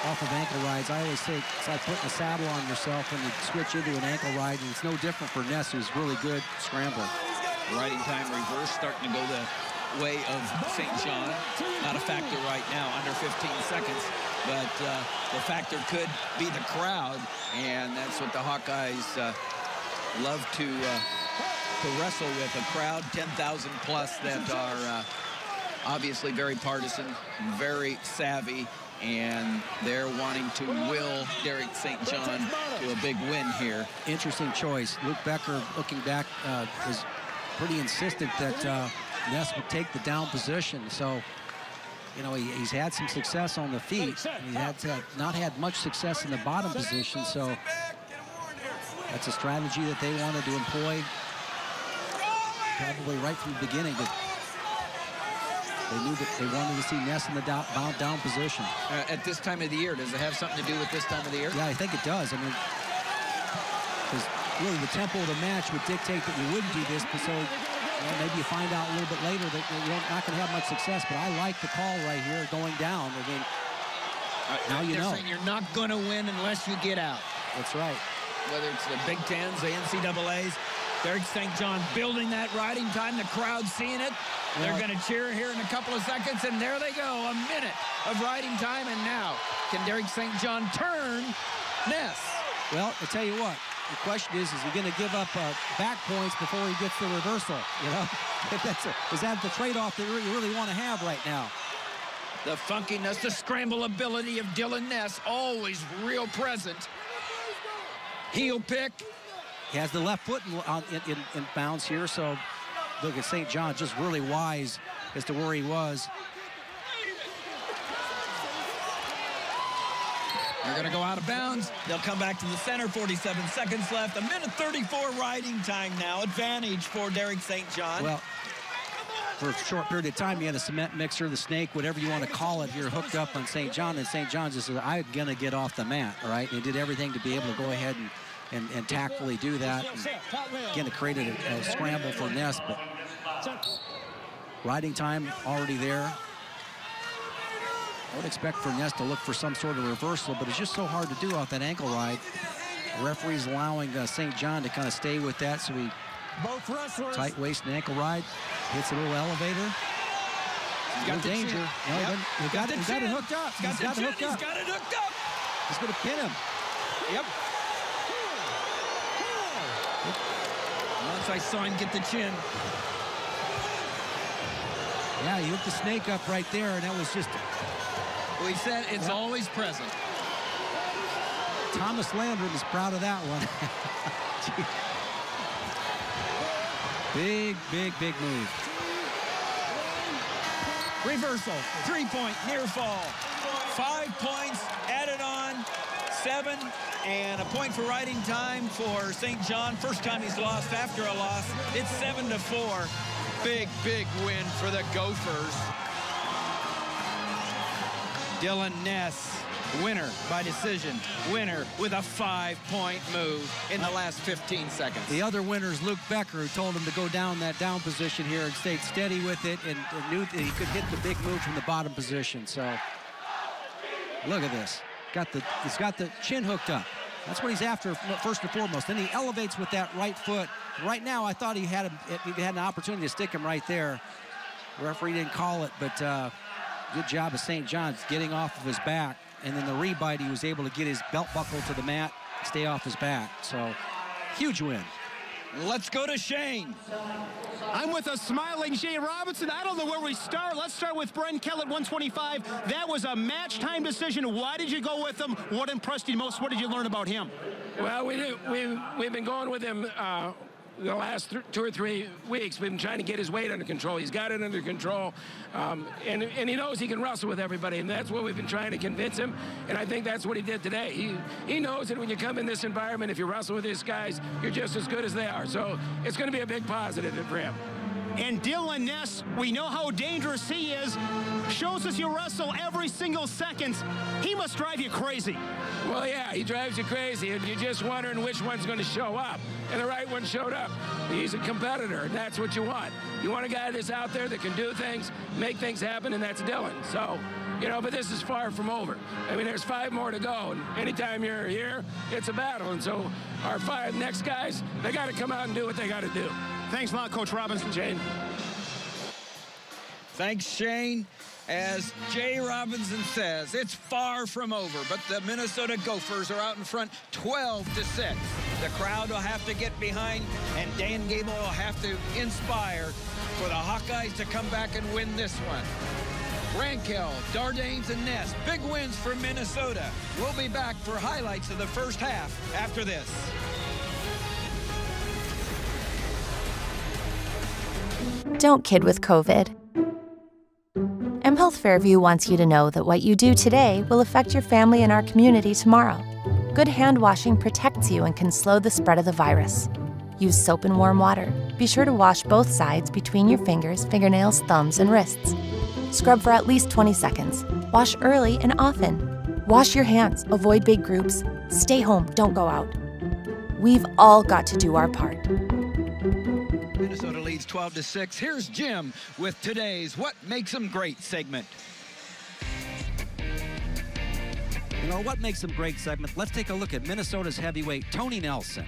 off of ankle rides. I always say it's like putting a saddle on yourself when you switch into an ankle ride, and it's no different for Ness, who's really good scrambling. Riding time reverse starting to go the way of St. John. Not a factor right now, under 15 seconds but uh, the factor could be the crowd, and that's what the Hawkeyes uh, love to uh, to wrestle with, a crowd 10,000 plus that are uh, obviously very partisan, very savvy, and they're wanting to will Derek St. John to a big win here. Interesting choice. Luke Becker, looking back, uh, was pretty insistent that uh, Ness would take the down position, so you know, he, he's had some success on the feet. He had not had much success in the bottom position, so that's a strategy that they wanted to employ probably right from the beginning. They knew that they wanted to see Ness in the down, bound down position. Uh, at this time of the year, does it have something to do with this time of the year? Yeah, I think it does. I mean, because really the tempo of the match would dictate that you wouldn't do this, but so well, maybe you find out a little bit later that you're not going to have much success, but I like the call right here going down. I mean, now you know. you're not going to win unless you get out. That's right. Whether it's the Big Tens, the NCAAs, Derek St. John building that riding time, the crowd seeing it. They're going to cheer here in a couple of seconds, and there they go, a minute of riding time, and now can Derek St. John turn Ness? Well, I tell you what, the question is, is he going to give up uh, back points before he gets the reversal? You know, that's a, is that the trade-off that you really want to have right now? The funkiness, the scramble ability of Dylan Ness, always real present. Heel pick. He has the left foot in, in, in bounds here, so look at St. John, just really wise as to where he was. They're going to go out of bounds. They'll come back to the center. 47 seconds left. A minute 34 riding time now. Advantage for Derek St. John. Well, for a short period of time, you had a cement mixer, the snake, whatever you want to call it, here hooked up on St. John, and St. John just said, I'm going to get off the mat, right? He did everything to be able to go ahead and, and, and tactfully do that. And again, it created a, a scramble for Ness, but riding time already there. I would expect for Ness to look for some sort of reversal, but it's just so hard to do off that ankle ride. The referee's allowing uh, St. John to kind of stay with that, so he both wrestlers tight waist and ankle ride, hits a little elevator. He's got no danger. No, yep. he got, got, it, he got it hooked up. He's, he's got, got it hooked up. He's got it hooked up. He's going to pin him. Yep. Once I saw him get the chin. Yeah, he hooked the snake up right there, and that was just we said it's yep. always present. Thomas Landrum is proud of that one. big, big, big move. Reversal, three-point, near fall. Five points added on, seven, and a point for riding time for St. John. First time he's lost after a loss. It's seven to four. Big, big win for the Gophers. Dylan Ness Winner by decision. Winner with a five-point move in the last 15 seconds. The other winner is Luke Becker, who told him to go down that down position here and stayed steady with it and, knew that he could hit the big move from the bottom position. So look at this. Got the, he's got the chin hooked up. That's what he's after first and foremost. Then he elevates with that right foot. Right now, I thought he had a, he had an opportunity to stick him right there. The referee didn't call it, but uh, good job of St. John's getting off of his back. And then the rebite, he was able to get his belt buckle to the mat, stay off his back. So, huge win. Let's go to Shane. I'm with a smiling Jay Robinson. I don't know where we start. Let's start with Brancale at 125. That was a match time decision. Why did you go with him? What impressed you most? What did you learn about him? Well, we, we, we've been going with him uh, the last two or three weeks. We've been trying to get his weight under control. He's got it under control, um, and, and he knows he can wrestle with everybody, and that's what we've been trying to convince him, and I think that's what he did today. He, he knows that when you come in this environment, if you wrestle with these guys, you're just as good as they are. So it's going to be a big positive for him. And Dylan Ness, we know how dangerous he is. Shows us you wrestle every single second. He must drive you crazy. Well, yeah, he drives you crazy, and you're just wondering which one's going to show up. And the right one showed up. He's a competitor, and that's what you want. You want a guy that's out there that can do things, make things happen, and that's Dylan. So, you know, but this is far from over. I mean, there's five more to go, and anytime you're here, it's a battle. And so our five next guys, they got to come out and do what they got to do. Thanks a lot, Coach Robinson. Shane. Thanks, Shane. As Jay Robinson says, it's far from over, but the Minnesota Gophers are out in front 12 to 6. The crowd will have to get behind, and Dan Gable will have to inspire for the Hawkeyes to come back and win this one. Brancale, Dardanes, and Ness, big wins for Minnesota. We'll be back for highlights of the first half after this. Don't kid with COVID. mHealth Fairview wants you to know that what you do today will affect your family and our community tomorrow. Good hand washing protects you and can slow the spread of the virus. Use soap and warm water. Be sure to wash both sides between your fingers, fingernails, thumbs, and wrists. Scrub for at least 20 seconds. Wash early and often. Wash your hands. Avoid big groups. Stay home. Don't go out. We've all got to do our part. Minnesota leads 12 to 6. Here's Jim with today's What Makes Them Great segment. You know, what makes them great segment? Let's take a look at Minnesota's heavyweight, Tony Nelson.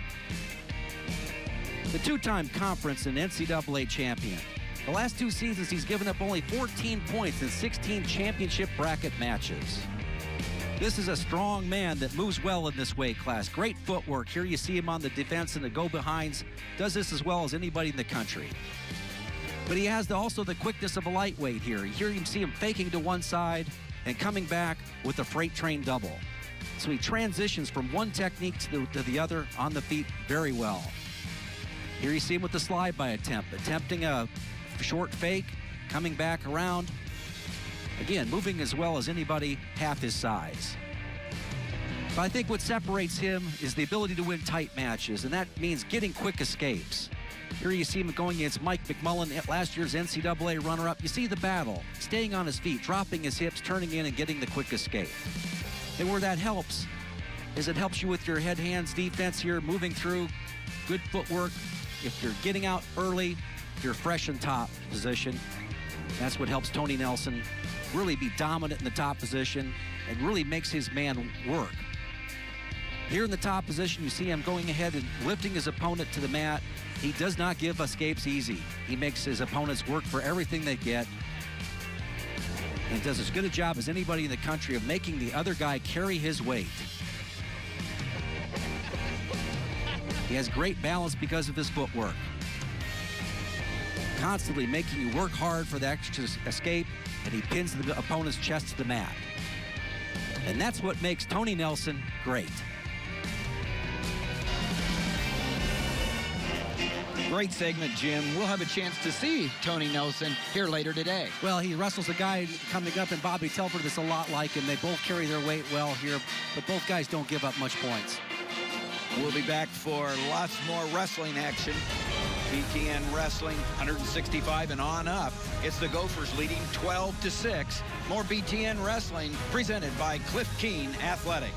The two-time conference and NCAA champion. The last two seasons, he's given up only 14 points in 16 championship bracket matches. This is a strong man that moves well in this weight class. Great footwork. Here you see him on the defense and the go-behinds. Does this as well as anybody in the country. But he has the, also the quickness of a lightweight here. Here you see him faking to one side and coming back with a freight train double. So he transitions from one technique to the, to the other on the feet very well. Here you see him with the slide by attempt, attempting a short fake, coming back around, Again, moving as well as anybody half his size. But I think what separates him is the ability to win tight matches, and that means getting quick escapes. Here you see him going against Mike McMullan, last year's NCAA runner-up. You see the battle, staying on his feet, dropping his hips, turning in, and getting the quick escape. And where that helps is it helps you with your head hands defense here, moving through, good footwork. If you're getting out early, you're fresh in top position. That's what helps Tony Nelson really be dominant in the top position and really makes his man work. Here in the top position, you see him going ahead and lifting his opponent to the mat. He does not give escapes easy. He makes his opponents work for everything they get. And does as good a job as anybody in the country of making the other guy carry his weight. He has great balance because of his footwork. Constantly making you work hard for the extra escape and he pins the opponent's chest to the mat. And that's what makes Tony Nelson great. Great segment, Jim. We'll have a chance to see Tony Nelson here later today. Well, he wrestles a guy coming up and Bobby Telford that's a lot like him. They both carry their weight well here, but both guys don't give up much points. We'll be back for lots more wrestling action. BTN Wrestling 165 and on up. It's the Gophers leading 12 to 6. More BTN Wrestling presented by Cliff Keen Athletic.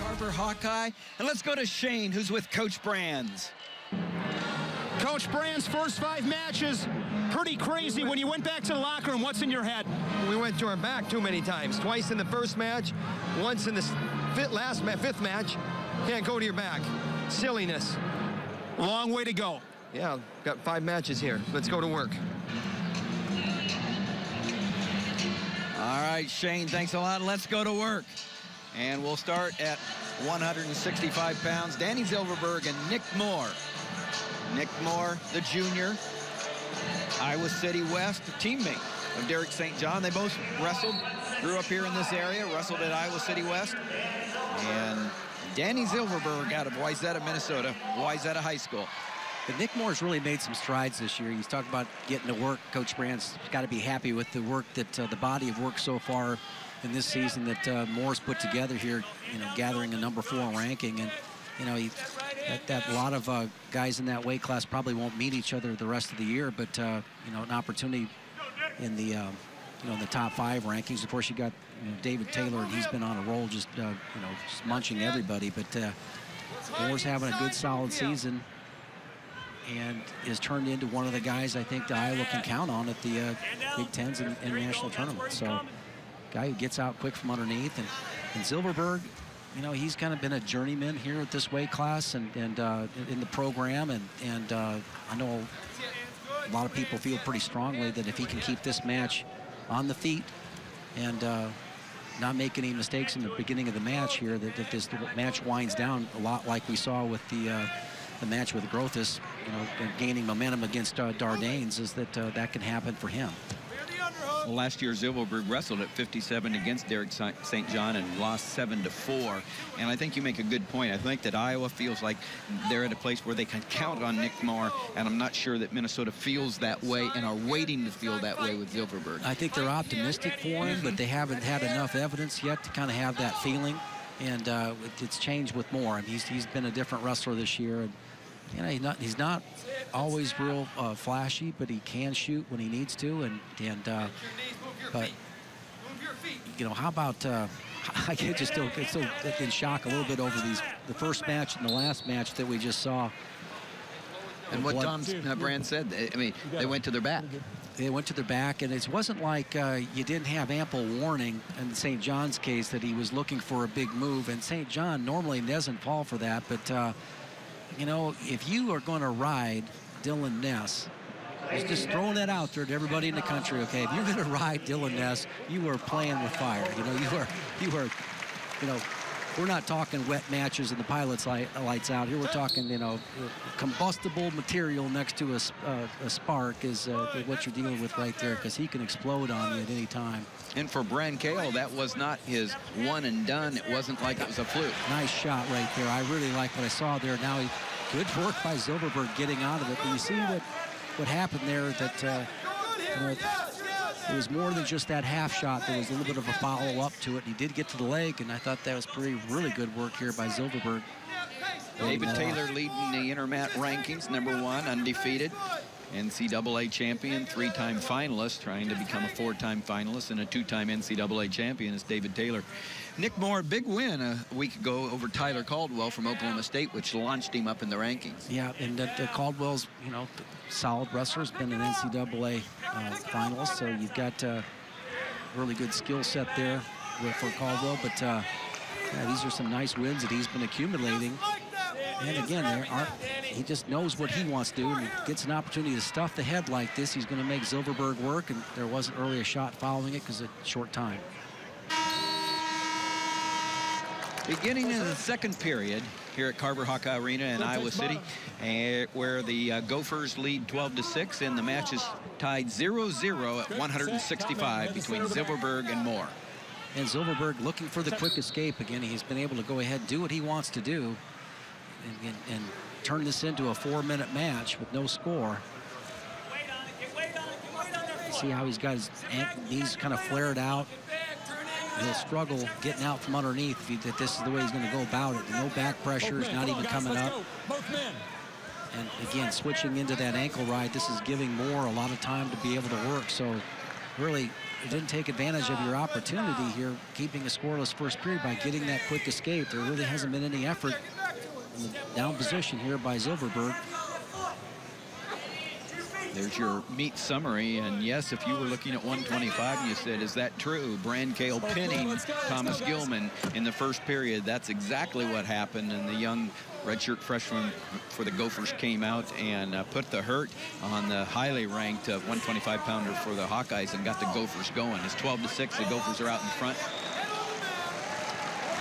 Carver Hawkeye. And let's go to Shane, who's with Coach Brands. Coach Brand's first five matches, pretty crazy. When you went back to the locker room, what's in your head? We went to our back too many times. Twice in the first match, once in the fifth, last fifth match. Can't go to your back. Silliness. Long way to go. Yeah, got five matches here. Let's go to work. All right, Shane, thanks a lot. Let's go to work. And we'll start at 165 pounds. Danny Zilverberg and Nick Moore. Nick Moore, the junior, Iowa City West, teammate of Derek St. John. They both wrestled, grew up here in this area, wrestled at Iowa City West. And Danny Zilverberg out of Wayzata, Minnesota, Wayzata High School. But Nick Moore's really made some strides this year. He's talked about getting to work. Coach Brand's got to be happy with the work that uh, the body of work so far in this season that uh, Moore's put together here, you know, gathering a number four ranking. And, you know, he, that, that a lot of uh, guys in that weight class probably won't meet each other the rest of the year, but, uh, you know, an opportunity in the, uh, you know, in the top five rankings. Of course, you got you know, David Taylor, and he's been on a roll just, uh, you know, just munching everybody. But uh, Moore's having a good, solid season and is turned into one of the guys I think Iowa can count on at the uh, Big Tens and, and, national tournament. So, guy who gets out quick from underneath, and, and Zilverberg, you know, he's kind of been a journeyman here at this weight class and, and uh, in the program, and and uh, I know a lot of people feel pretty strongly that if he can keep this match on the feet and uh, not make any mistakes in the beginning of the match here, that, that this match winds down a lot like we saw with the uh, the match with Grothus, you know, gaining momentum against uh, Dardanes, is that uh, that can happen for him. Well, last year Zilverberg wrestled at 57 against Derek St. John and lost 7 to 4. And I think you make a good point. I think that Iowa feels like they're at a place where they can count on Nick Moore, and I'm not sure that Minnesota feels that way and are waiting to feel that way with Zilverberg. I think they're optimistic for him, but they haven't had enough evidence yet to kind of have that feeling. And uh, it's changed with Moore. And he's, he's been a different wrestler this year. And you know, he's not he's not always real uh, flashy, but he can shoot when he needs to. And and uh, but you know, how about uh, I get just still get still in shock a little bit over these the first match and the last match that we just saw. And what Tom Brand said, I mean, they went to their back. They went to their back, and it wasn't like uh, you didn't have ample warning in St. John's case that he was looking for a big move. And St. John normally doesn't fall for that, but uh, you know, if you are going to ride Dylan Ness, just, just throwing that out there to everybody in the country, okay? If you're going to ride Dylan Ness, you are playing with fire. You know, you are, you are, you know, we're not talking wet matches and the pilot's light, lights out. Here we're talking, you know, combustible material next to a, uh, a spark is uh, what you're dealing with right there because he can explode on you at any time. And for Brancale, that was not his one and done. It wasn't like it was a fluke. Nice shot right there. I really like what I saw there. Now, he, good work by Zilverberg getting out of it. But you see what, what happened there that, uh, you know, it was more than just that half shot. There was a little bit of a follow-up to it. He did get to the leg, and I thought that was pretty, really good work here by Zilverberg. David Taylor leading the intermat rankings, number one, undefeated. NCAA champion, three-time finalist, trying to become a four-time finalist and a two-time NCAA champion is David Taylor. Nick Moore, big win a week ago over Tyler Caldwell from Oklahoma State, which launched him up in the rankings. Yeah, and uh, Caldwell's, you know, solid wrestler, has been an NCAA uh, finalist, so you've got a uh, really good skill set there for Caldwell, but uh, yeah, these are some nice wins that he's been accumulating. And again, there are, he just knows what he wants to do and gets an opportunity to stuff the head like this. He's going to make Zilverberg work, and there wasn't really a shot following it because of short time. Beginning in the second period here at Carver Hawkeye Arena in Iowa City, uh, where the uh, Gophers lead 12 to 6, and the match is tied 0-0 at 165 between Zilverberg and Moore. And Zilverberg looking for the quick escape again. He's been able to go ahead and do what he wants to do and, and, and turn this into a four-minute match with no score. See how he's got his knees kind of flared out. He'll struggle getting out from underneath if, he, if this is the way he's going to go about it. No back pressure is not even coming up. And again, switching into that ankle ride, this is giving Moore a lot of time to be able to work. So really didn't take advantage of your opportunity here, keeping a scoreless first period by getting that quick escape. There really hasn't been any effort in the down position here by Zilverberg. There's your meet summary, and yes, if you were looking at 125 and you said, is that true? Brancale pinning Thomas Gilman in the first period. That's exactly what happened, and the young redshirt freshman for the Gophers came out and uh, put the hurt on the highly ranked uh, 125 pounder for the Hawkeyes and got the Gophers going. It's 12 to 6. The Gophers are out in front.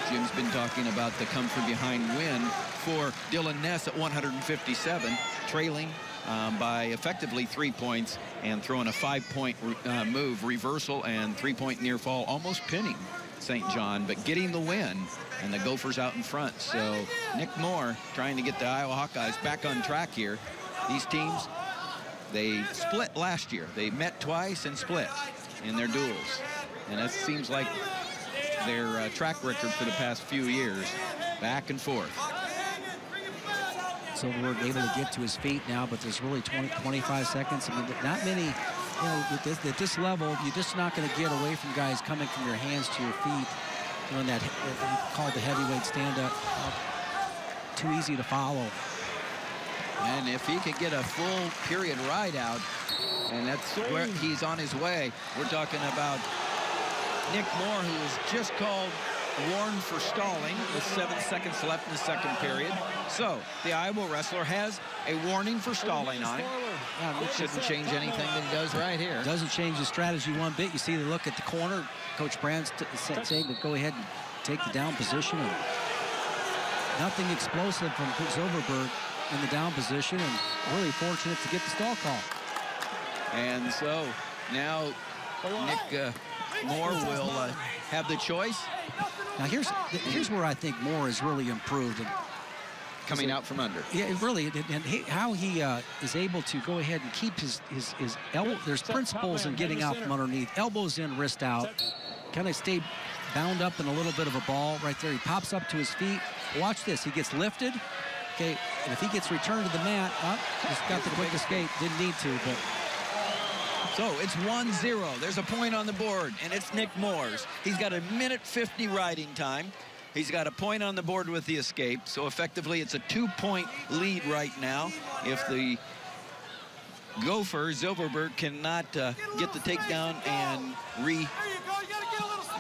Jim's been talking about the come from behind win for Dylan Ness at 157, trailing um, by effectively three points and throwing a five-point uh, move, reversal and three-point near fall, almost pinning St. John, but getting the win and the Gophers out in front. So Nick Moore trying to get the Iowa Hawkeyes back on track here. These teams, they split last year. They met twice and split in their duels. And it seems like their uh, track record for the past few years, back and forth. Zilverberg able to get to his feet now, but there's really 20, 25 seconds. I mean, not many, you know, at this, at this level, you're just not going to get away from guys coming from your hands to your feet doing that called the heavyweight stand-up. Too easy to follow. And if he could get a full period ride out, and that's where he's on his way, we're talking about Nick Moore, who was just called warned for stalling with seven seconds left in the second period. So the Iowa wrestler has a warning for stalling on him. Yeah, it shouldn't change anything that he does right here. Doesn't change the strategy one bit. You see the look at the corner. Coach Brands saying to go ahead and take the down position. And nothing explosive from Zilverberg in the down position and really fortunate to get the stall call. And so now Nick uh, Moore will uh, have the choice. Now here's here's where I think Moore has really improved. And coming out from under. Yeah, really, and he, how he uh, is able to go ahead and keep his his, his elbow. There's principles in getting out from underneath. Elbows in, wrist out. Kind of stay bound up in a little bit of a ball right there. He pops up to his feet. Watch this. He gets lifted. Okay, and if he gets returned to the mat, oh, he's got the quick escape. Didn't need to, but so it's 1-0. There's a point on the board, and it's Nick Moore's. He's got a minute 50 riding time. He's got a point on the board with the escape, so effectively it's a two-point lead right now. If the Gopher, Zilverberg, cannot uh, get the takedown and re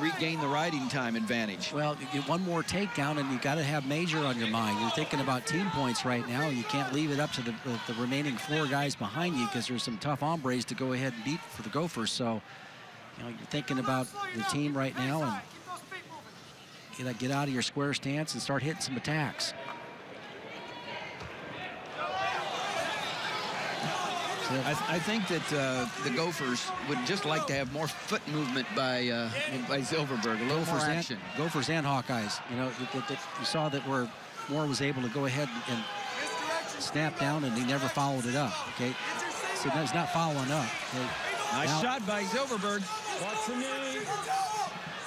regain the riding time advantage. Well, one more takedown, and you got to have major on your mind. You're thinking about team points right now. You can't leave it up to the, the remaining four guys behind you because there's some tough hombres to go ahead and beat for the Gophers. So, you know, you're thinking about the team right now and get, get out of your square stance and start hitting some attacks. I, th I, think that uh, the Gophers would just like to have more foot movement by uh, by Zilverberg, a little Gophers more action. And, Gophers and Hawkeyes. You know, that, that you saw that where Moore was able to go ahead and, and snap down, and he never followed it up. Okay, so he's not following up. Okay? Nice now, shot by Zilverberg.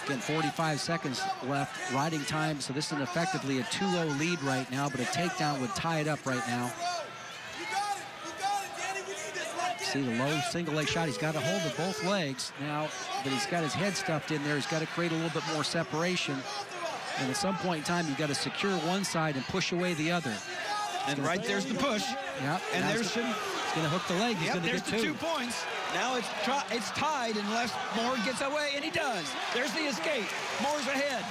Again, 45 seconds left, riding time. So this is effectively a 2-0 lead right now, but a takedown would tie it up right now. See the low single leg shot. He's got to hold of both legs now, but he's got his head stuffed in there. He's got to create a little bit more separation. And at some point in time, you've got to secure one side and push away the other. And right there's the push. Yep. And there's the, he's going to hook the leg. He's yep, going to get two. the two points. Now it's it's tied unless Moore gets away, and he does. There's the escape. Moore's ahead.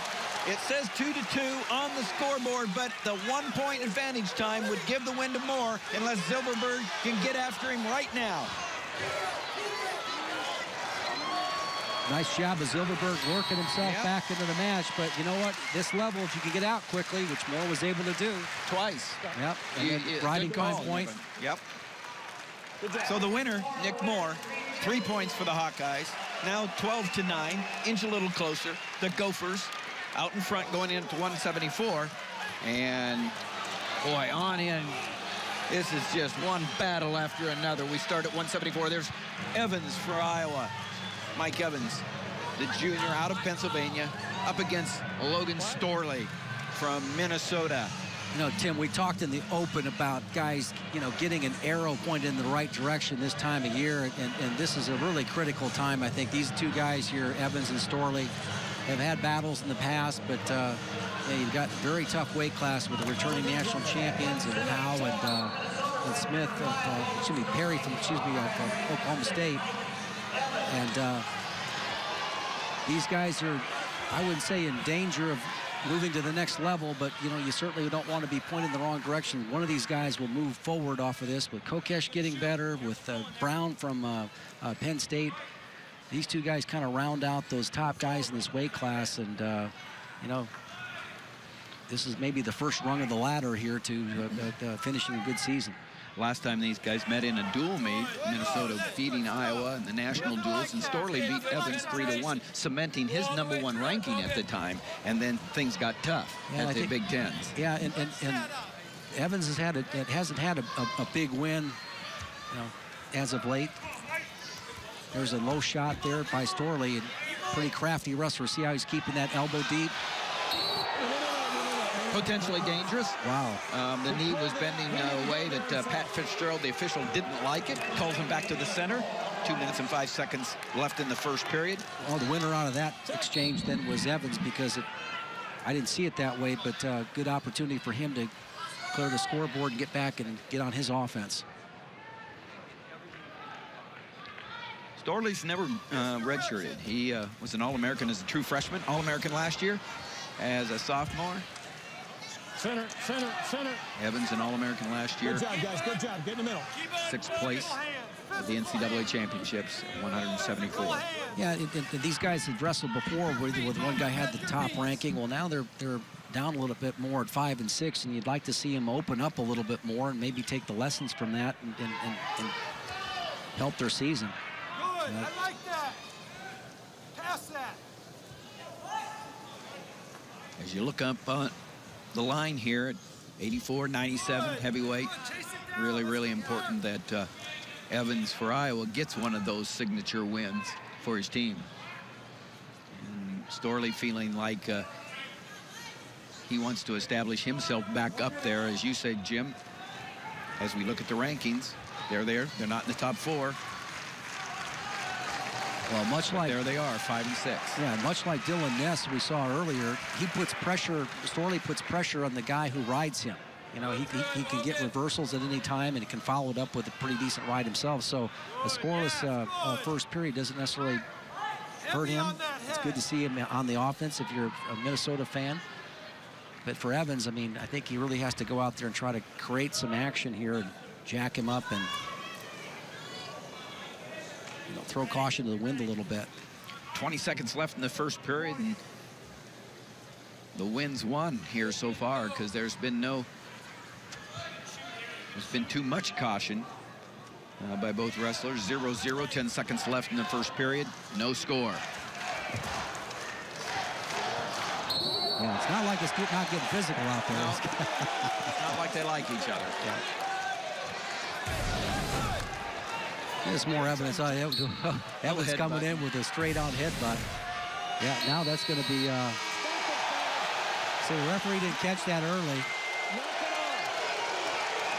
It says two to two on the scoreboard, but the one-point advantage time would give the win to Moore unless Zilverberg can get after him right now. Nice job of Zilverberg working himself yep. back into the match, but you know what? This level, if you can get out quickly, which Moore was able to do. Twice. Yep, and you, you, riding time point. Yep. So the winner, Nick Moore, three points for the Hawkeyes. Now 12 to 9, inch a little closer. The Gophers out in front going into 174. And boy, on in. This is just one battle after another. We start at 174. There's Evans for Iowa. Mike Evans, the junior out of Pennsylvania, up against Logan Storley from Minnesota. You know, Tim, we talked in the open about guys, you know, getting an arrow pointed in the right direction this time of year, and, and this is a really critical time. I think these two guys here, Evans and Storley, have had battles in the past, but uh, yeah, you've got very tough weight class with the returning national champions and Howe and, uh, and Smith, uh, uh, excuse me, Perry from, excuse me, uh, Oklahoma State. And uh, these guys are, I wouldn't say in danger of moving to the next level, but you know, you certainly don't want to be pointed in the wrong direction. One of these guys will move forward off of this with Kokesh getting better, with uh, Brown from uh, uh, Penn State. These two guys kind of round out those top guys in this weight class, and uh, you know, this is maybe the first rung of the ladder here to uh, uh, finishing a good season. Last time these guys met in a dual meet, Minnesota beating Iowa in the national duels, and Storley beat Evans 3 to 1, cementing his number one ranking at the time. And then things got tough yeah, at I the think, Big Tens. Yeah, and, and, and Evans has had a, it hasn't had a, a, a big win, you know, as of late. There's a low shot there by Storley, and pretty crafty wrestler. See how he's keeping that elbow deep potentially dangerous. Wow. Um, the knee was bending a way that uh, Pat Fitzgerald, the official, didn't like it. Calls him back to the center. Two minutes and five seconds left in the first period. Well, the winner out of that exchange then was Evans because it, I didn't see it that way, but uh, good opportunity for him to clear the scoreboard and get back and get on his offense. Storley's never uh, redshirted. He uh, was an All-American as a true freshman, All-American last year as a sophomore. Center, center, center. Evans, an All-American last year. Good job, guys. Good job. Get in the middle. Sixth place at the NCAA championships, 174. Yeah, it, it, these guys had wrestled before where, with one guy had the top ranking. Well, now they're they're down a little bit more at five and six, and you'd like to see them open up a little bit more and maybe take the lessons from that and, and, and, and help their season. Uh, I like that. Pass that. As you look up on the line here at 84, 97 heavyweight. Really, really important that uh, Evans for Iowa gets one of those signature wins for his team. And Storley feeling like uh, he wants to establish himself back up there, as you said, Jim. As we look at the rankings, they're there. They're not in the top four. Well, much like there they are, five and six. Yeah, much like Dylan Ness we saw earlier, he puts pressure. Storley puts pressure on the guy who rides him. You know, he, he, he, can get reversals at any time, and he can follow it up with a pretty decent ride himself. So a scoreless uh, uh, first period doesn't necessarily hurt him. It's good to see him on the offense if you're a Minnesota fan. But for Evans, I mean, I think he really has to go out there and try to create some action here and jack him up and you know, throw caution to the wind a little bit. 20 seconds left in the first period. And the wins won here so far because there's been no, there's been too much caution uh, by both wrestlers. 0-0, 10 seconds left in the first period. No score. Yeah, it's not like it's not getting physical out there. No. not like they like each other. Yeah. There's more evidence. Oh, that was coming in with a straight-on headbutt. Yeah, now that's going to be... Uh, so the referee didn't catch that early.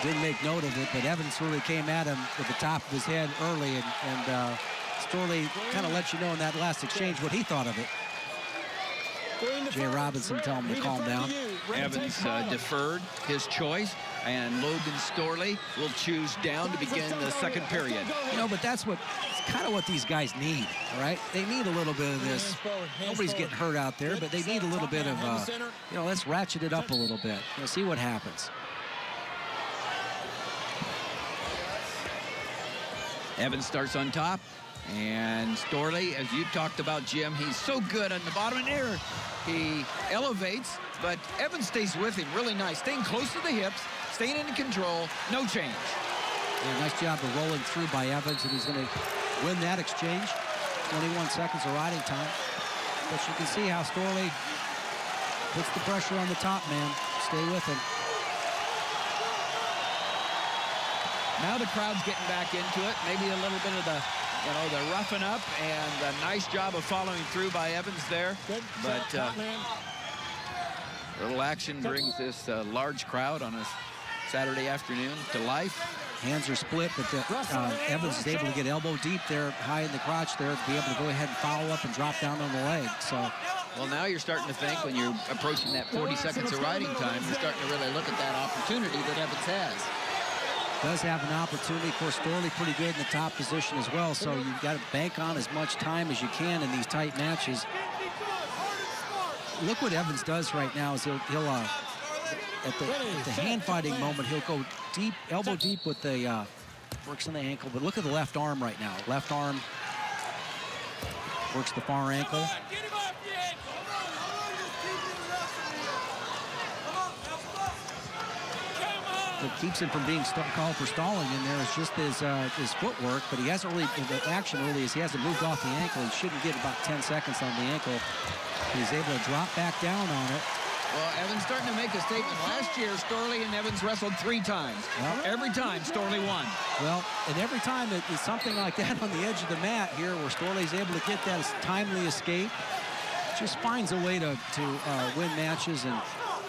Didn't make note of it, but Evans really came at him with the top of his head early, and, and uh, Storley kind of let you know in that last exchange what he thought of it. Jay Robinson tell him to calm down. Evans uh, deferred his choice, and Logan Storley will choose down to begin the second period. You know, but that's what kind of what these guys need, all right? They need a little bit of this. Nobody's getting hurt out there, but they need a little bit of, uh, you know, let's ratchet it up a little bit. Know, see what happens. Evans starts on top. And Storley, as you talked about, Jim, he's so good on the bottom and here. He elevates, but Evans stays with him really nice, staying close to the hips, staying in control, no change. Yeah, nice job of rolling through by Evans, and he's going to win that exchange. 21 seconds of riding time. But you can see how Storley puts the pressure on the top man. Stay with him. Now the crowd's getting back into it. Maybe a little bit of the you know, the roughing up and a nice job of following through by Evans there. Good. But uh, Little action brings this uh, large crowd on a Saturday afternoon to life. Hands are split, but the, uh, Evans is able to get elbow deep there, high in the crotch there, be able to go ahead and follow up and drop down on the leg. So, well, now you're starting to think when you're approaching that 40 seconds of riding time, you're starting to really look at that opportunity that Evans has. Does have an opportunity. Of course, Storley pretty good in the top position as well, so you've got to bank on as much time as you can in these tight matches. Look what Evans does right now is he'll, he'll uh, at the, at the hand fighting moment, he'll go deep, elbow deep with the, uh, works on the ankle, but look at the left arm right now. Left arm works the far ankle. What keeps him from being called for stalling in there is just his uh, his footwork, but he hasn't really, the action really is he hasn't moved off the ankle. He shouldn't get about 10 seconds on the ankle. He's able to drop back down on it. Well, Evans starting to make a statement. Last year, Storley and Evans wrestled three times. Well, every time, Storley won. Well, and every time it is something like that on the edge of the mat here where Storley's able to get that timely escape. Just finds a way to, to uh, win matches. And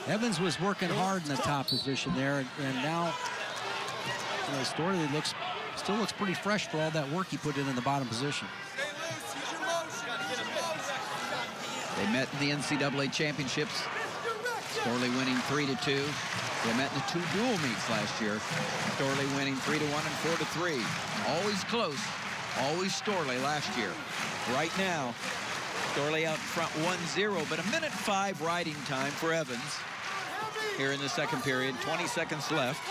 Evans was working hard in the top position there. And, and now, you know, Storley looks, still looks pretty fresh for all that work he put in in the bottom position. They met in the NCAA championships Storley winning 3 to 2. They met in the two dual meets last year. Storley winning 3 to 1 and 4 to 3. Always close. Always Storley last year. Right now, Storley out in front 1-0, but a minute 5 riding time for Evans here in the second period. 20 seconds left.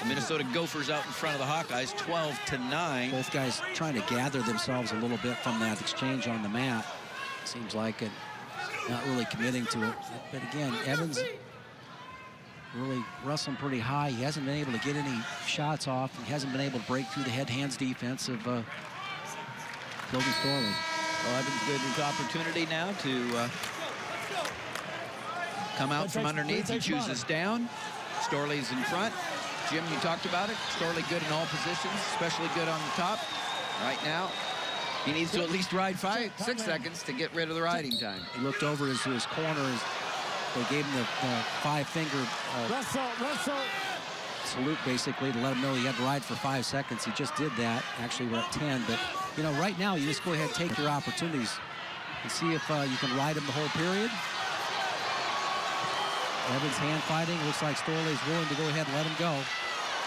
The Minnesota Gophers out in front of the Hawkeyes, 12 to 9. Both guys trying to gather themselves a little bit from that exchange on the mat. Seems like it not really committing to it. But again, Evans really wrestling pretty high. He hasn't been able to get any shots off. He hasn't been able to break through the head-hands defense of uh, Logan Storley. Well, Evans good his opportunity now to uh, come out from underneath. He chooses down. Storley's in front. Jim, you talked about it. Storley good in all positions, especially good on the top. Right now, he needs to at least ride five, six seconds to get rid of the riding time. He looked over his, his corner. They gave him the, the five-finger uh, salute, basically, to let him know he had to ride for five seconds. He just did that. Actually, we're at 10. But, you know, right now, you just go ahead and take your opportunities and see if uh, you can ride him the whole period. Evans hand fighting. Looks like Storley's willing to go ahead and let him go.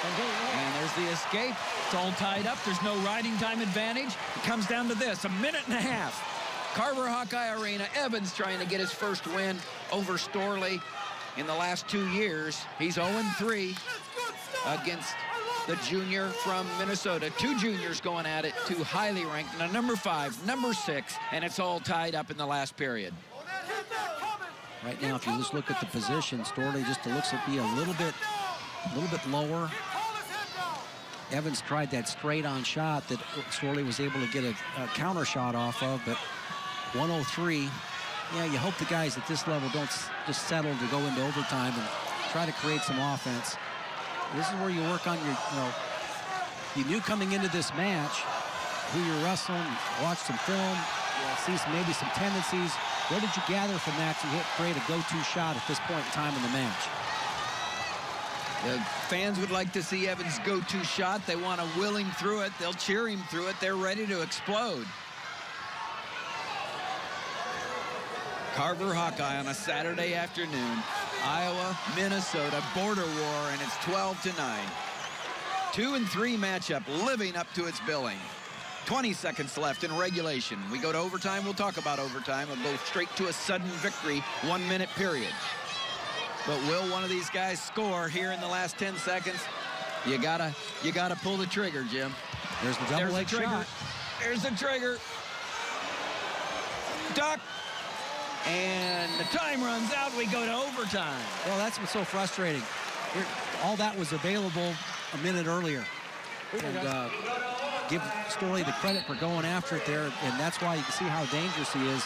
And there's the escape. It's all tied up. There's no riding time advantage. It comes down to this, a minute and a half. Carver Hawkeye Arena, Evans trying to get his first win over Storley in the last two years. He's 0-3 against the junior from Minnesota. Two juniors going at it, two highly ranked, now number five, number six, and it's all tied up in the last period. Right now, if you just look at the position, Storley just looks to be a little bit, a little bit lower Evans tried that straight-on shot that Storley was able to get a, a, counter shot off of, but 103. Yeah, you hope the guys at this level don't just settle to go into overtime and try to create some offense. This is where you work on your, you know, you knew coming into this match who you're wrestling, watch some film, see some, maybe some tendencies. What did you gather from that to hit, create a go-to shot at this point in time in the match? The fans would like to see Evans go-to shot. They want to will him through it. They'll cheer him through it. They're ready to explode. Carver Hawkeye on a Saturday afternoon. Iowa, Minnesota, border war, and it's 12 to 9. Two and three matchup living up to its billing. 20 seconds left in regulation. We go to overtime. We'll talk about overtime. We'll go straight to a sudden victory, one minute period. But will one of these guys score here in the last 10 seconds? You gotta, you gotta pull the trigger, Jim. There's the double There's the trigger. shot. There's the trigger. Duck. And the time runs out. We go to overtime. Well, that's what's so frustrating. All that was available a minute earlier. And uh, give Storley the credit for going after it there, and that's why you can see how dangerous he is.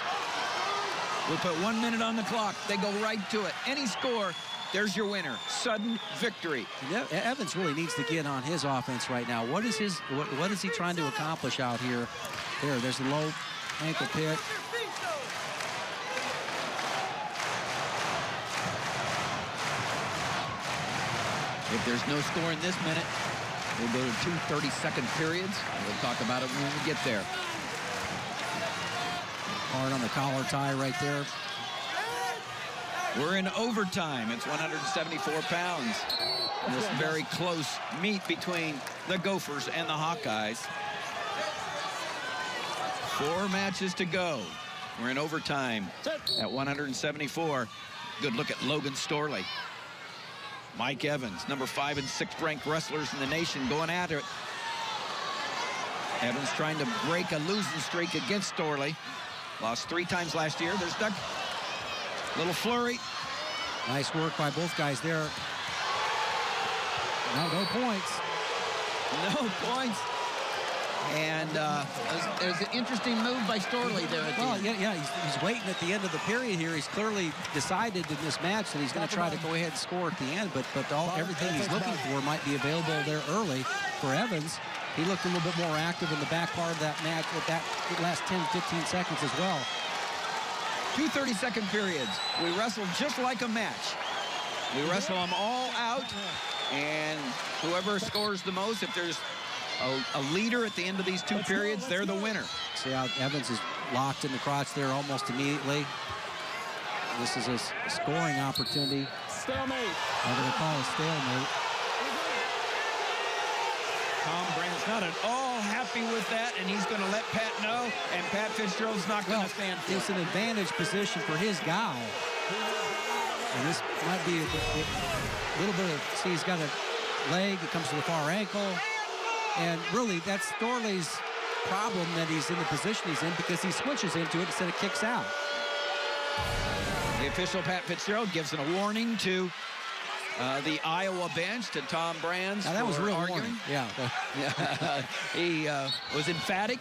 We put one minute on the clock. They go right to it. Any score, there's your winner. Sudden victory. Evans really needs to get on his offense right now. What is his? What, what is he trying to accomplish out here? There, there's the low ankle pick. If there's no score in this minute, we'll go to two 30-second periods. We'll talk about it when we get there. Hard on the collar tie right there. We're in overtime. It's 174 pounds. This very close meet between the Gophers and the Hawkeyes. Four matches to go. We're in overtime at 174. Good look at Logan Storley. Mike Evans, number five and sixth ranked wrestlers in the nation, going after it. Evans trying to break a losing streak against Storley. Lost three times last year. There's Doug. Little flurry. Nice work by both guys there. No, no points. No points. And uh, there's, an interesting move by Storley there. well, yeah, yeah, he's, he's, waiting at the end of the period here. He's clearly decided in this match that he's going to try to go ahead and score at the end, but but all, everything he's looking for might be available there early for Evans. He looked a little bit more active in the back part of that match with that last 10, 15 seconds as well. Two 30-second periods. We wrestled just like a match. We wrestle them all out, and whoever scores the most, if there's a, a, leader at the end of these two periods, they're the winner. See how Evans is locked in the crotch there almost immediately. This is a, a scoring opportunity. Stalemate. I'm going to call a stalemate. Tom Brands not at all happy with that, and he's going to let Pat know, and Pat Fitzgerald's not going to stand for It's an advantage position for his guy. And this might be a, a little bit of, see, he's got a leg, it comes to the far ankle. And really, that's Storley's problem that he's in the position he's in because he switches into it instead of kicks out. The official, Pat Fitzgerald, gives him a warning to uh, the Iowa bench to Tom Brands. Now, that was real arguing. Warning. Yeah. he uh, was emphatic,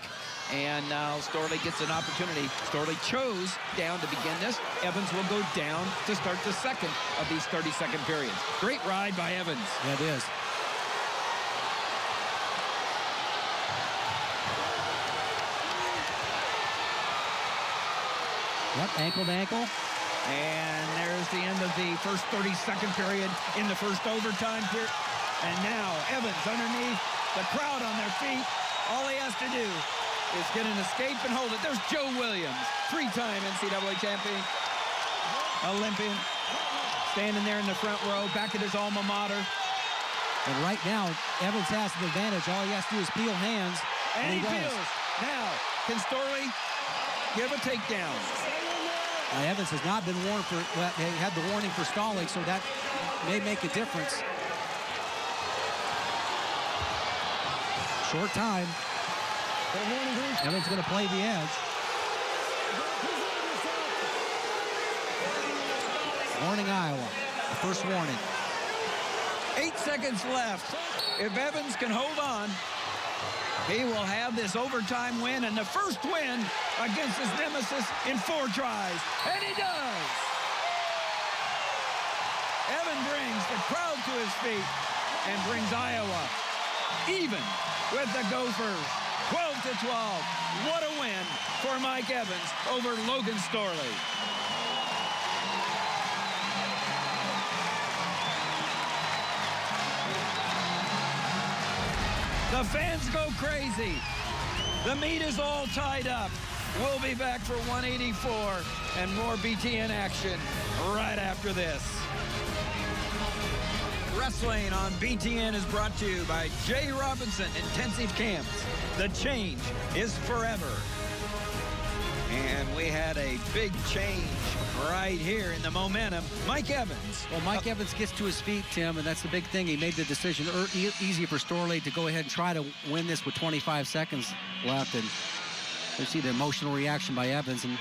and now Storley gets an opportunity. Storley chose down to begin this. Evans will go down to start the second of these 30-second periods. Great ride by Evans. Yeah, it is. Yep, ankle to ankle. And there's the end of the first 30-second period in the first overtime period. And now Evans underneath, the crowd on their feet. All he has to do is get an escape and hold it. There's Joe Williams, three-time NCAA champion, Olympian, standing there in the front row, back at his alma mater. And right now, Evans has the advantage. All he has to do is peel hands. And, and he, he peels. Now, can Storley give a takedown? Uh, Evans has not been warned for, well, he had the warning for stalling, so that may make a difference. Short time. Evans going to play the edge. Warning Iowa. The first warning. Eight seconds left. If Evans can hold on, he will have this overtime win and the first win against his nemesis in four tries. And he does. Evan brings the crowd to his feet and brings Iowa even with the Gophers. 12 to 12. What a win for Mike Evans over Logan Storley. The fans go crazy. The meet is all tied up. We'll be back for 184 and more BTN action right after this. Wrestling on BTN is brought to you by Jay Robinson Intensive Camps. The change is forever. And we had a big change right here in the momentum. Mike Evans. Well, Mike uh, Evans gets to his feet, Tim, and that's the big thing. He made the decision er, easy for Storley to go ahead and try to win this with 25 seconds left. And you see the emotional reaction by Evans, and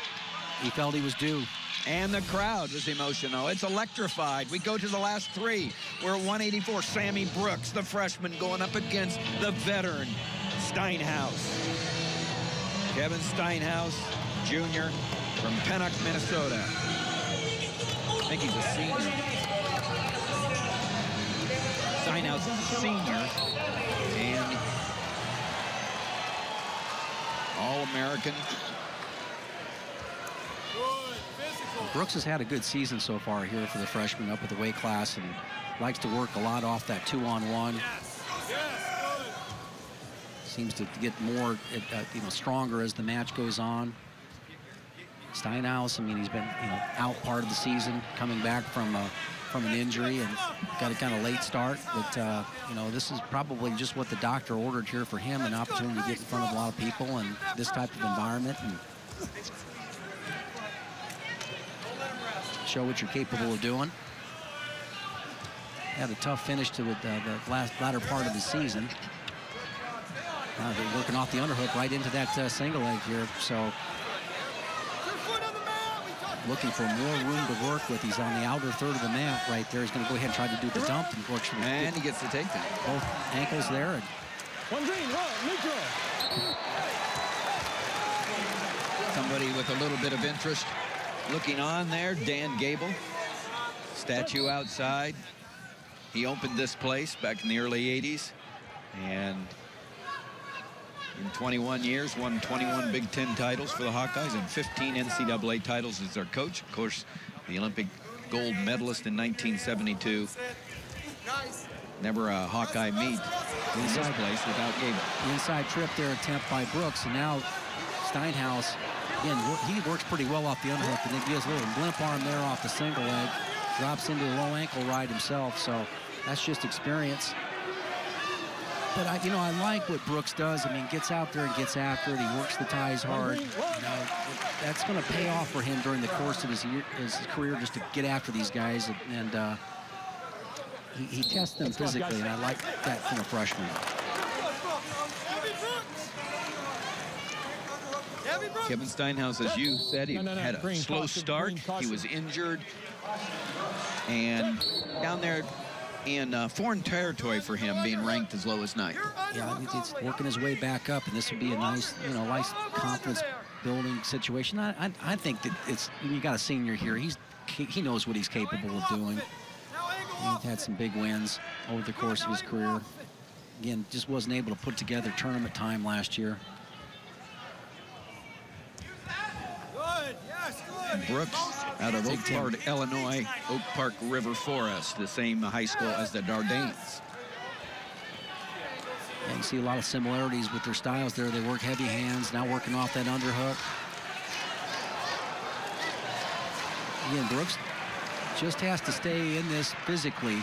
he felt he was due. And the crowd was emotional. It's electrified. We go to the last three. We're at 184. Sammy Brooks, the freshman, going up against the veteran, Steinhaus. Kevin Steinhaus Jr. from Pennock, Minnesota. I think he's a senior. Steinhaus is a senior. And All-American. Brooks has had a good season so far here for the freshman up at the weight class and likes to work a lot off that two-on-one. Seems to get more, uh, you know, stronger as the match goes on. Steinhaus, I mean, he's been, you know, out part of the season, coming back from a, from an injury and got a kind of late start. But, uh, you know, this is probably just what the doctor ordered here for him, an opportunity to get in front of a lot of people and this type of environment and show what you're capable of doing. Had a tough finish to the, the last latter part of the season. Now they're working off the underhook right into that uh, single leg here. So looking for more room to work with. He's on the outer third of the mat right there. He's going to go ahead and try to do the dump and works. And he gets the takedown. Both ankles there. And One green, one neutral. Somebody with a little bit of interest looking on there, Dan Gable. Statue outside. He opened this place back in the early 80s. And in 21 years, won 21 Big Ten titles for the Hawkeyes and 15 NCAA titles as their coach. Of course, the Olympic gold medalist in 1972. Never a Hawkeye meet in this place without Gable. Inside trip there attempt by Brooks. And now Steinhaus, again, he works pretty well off the underhook. And then he has a little limp arm there off the single leg. Drops into a low ankle ride himself. So that's just experience. But I, you know, I like what Brooks does. I mean, gets out there and gets after it. He works the ties hard. You know, that's going to pay off for him during the course of his, year, his career, just to get after these guys. And, and uh, he, he tests them physically, and I like that from a freshman. Kevin Steinhaus, as you said, he No, no, no, had a green slow caution, start. green. He was injured. And down there in uh, foreign territory for him, being ranked as low as ninth. Yeah, he's working his way back up, and this would be a nice, you know, nice confidence building situation. I, I, I think that it's you got a senior here. He's he knows what he's capable of doing. He's had some big wins over the course of his career. Again, just wasn't able to put together tournament time last year. Brooks out of Oak Park, Illinois, Oak Park River Forest, the same high school as the Dardanes. And you see a lot of similarities with their styles there. They work heavy hands, now working off that underhook. Again, Brooks just has to stay in this physically.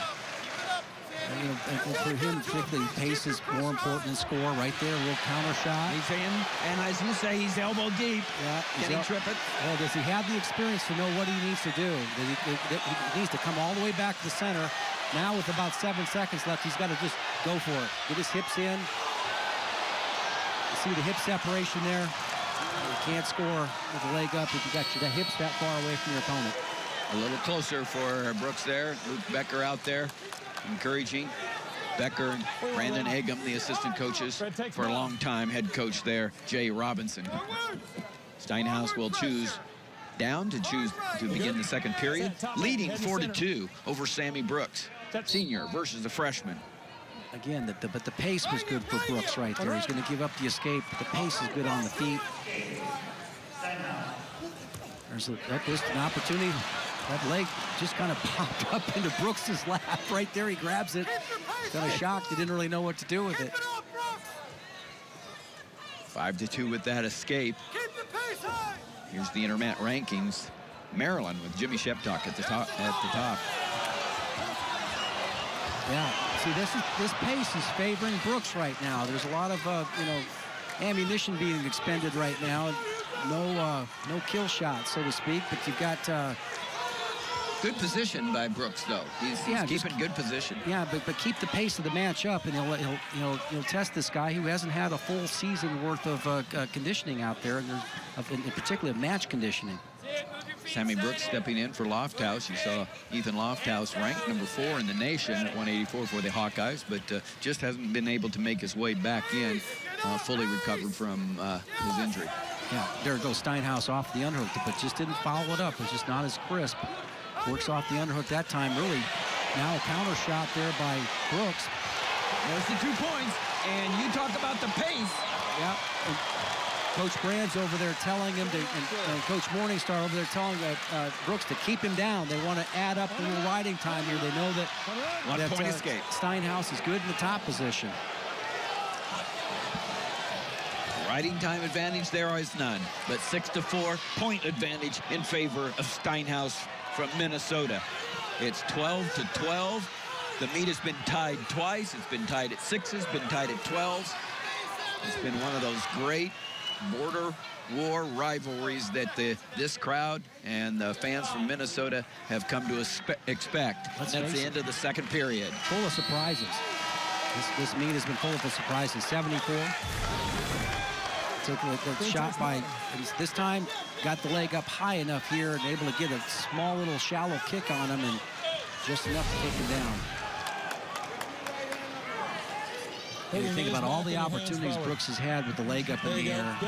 And, you know, and for him, particularly, pace is more important than score. Right there, a little counter shot. He's in, and as you say, he's elbow deep. Yeah, Can he he's trip it? Well, does he have the experience to know what he needs to do? Does he, that he needs to come all the way back to the center. Now with about seven seconds left, he's got to just go for it. Get his hips in. You see the hip separation there? You can't score with the leg up if you got your hips that far away from your opponent. A little closer for Brooks there. Luke Becker out there, encouraging. Becker and Brandon Eggum, the assistant coaches for a long time, head coach there, Jay Robinson. Steinhaus will choose down to choose to begin the second period, leading 4 to 2 over Sammy Brooks, senior versus the freshman. Again, the, the, but the pace was good for Brooks right there. He's going to give up the escape, but the pace is good on the feet. There's, a, oh, that- there's an opportunity. That leg just kind of popped up into Brooks's lap right there. He grabs it. Kind of shocked. He didn't really know what to do with it. 5 to 2 with that escape. Here's the intermat rankings. Maryland with Jimmy Sheptock at the top. At the top. Yeah. See, this is this pace is favoring Brooks right now. There's a lot of uh, you know ammunition being expended right now. No uh, no kill shots, so to speak. But you've got uh, Good position by Brooks, though. He's, he's Yeah, just- keeping good position. Yeah, but but keep the pace of the match up, and he'll he'll he'll, he'll test this guy who hasn't had a full season worth of uh, uh, conditioning out there, and in, in particular match conditioning. Sammy Brooks stepping in for Lofthouse. You saw Ethan Lofthouse ranked number four in the nation at 184 for the Hawkeyes, but uh, just hasn't been able to make his way back in, uh, fully recovered from uh, his injury. Yeah, there goes Steinhaus off the underhook, but just didn't follow it up. It's just not as crisp. Works off the underhook that time, really. Now a counter shot there by Brooks. There's the two points, and you talk about the pace. Yeah. Coach Brands over there telling him to, and, and Coach Morningstar over there telling uh, uh, Brooks to keep him down. They want to add up the little riding time here. They know that, One that point uh, escape. Steinhaus is good in the top position. Riding time advantage there is none, but six to four point advantage in favor of Steinhaus from Minnesota. It's 12 to 12. The meet has been tied twice. It's been tied at sixes, been tied at 12s. It's been one of those great border war rivalries that the this crowd and the fans from Minnesota have come to expect. Let's That's the it. end of the second period. Full of surprises. This, this meet has been full of surprises. 74. Took the, the shot by, this time got the leg up high enough here and able to get a small little shallow kick on him and just enough to take him down. You think about all the opportunities. Brooks has had with the leg up in the air.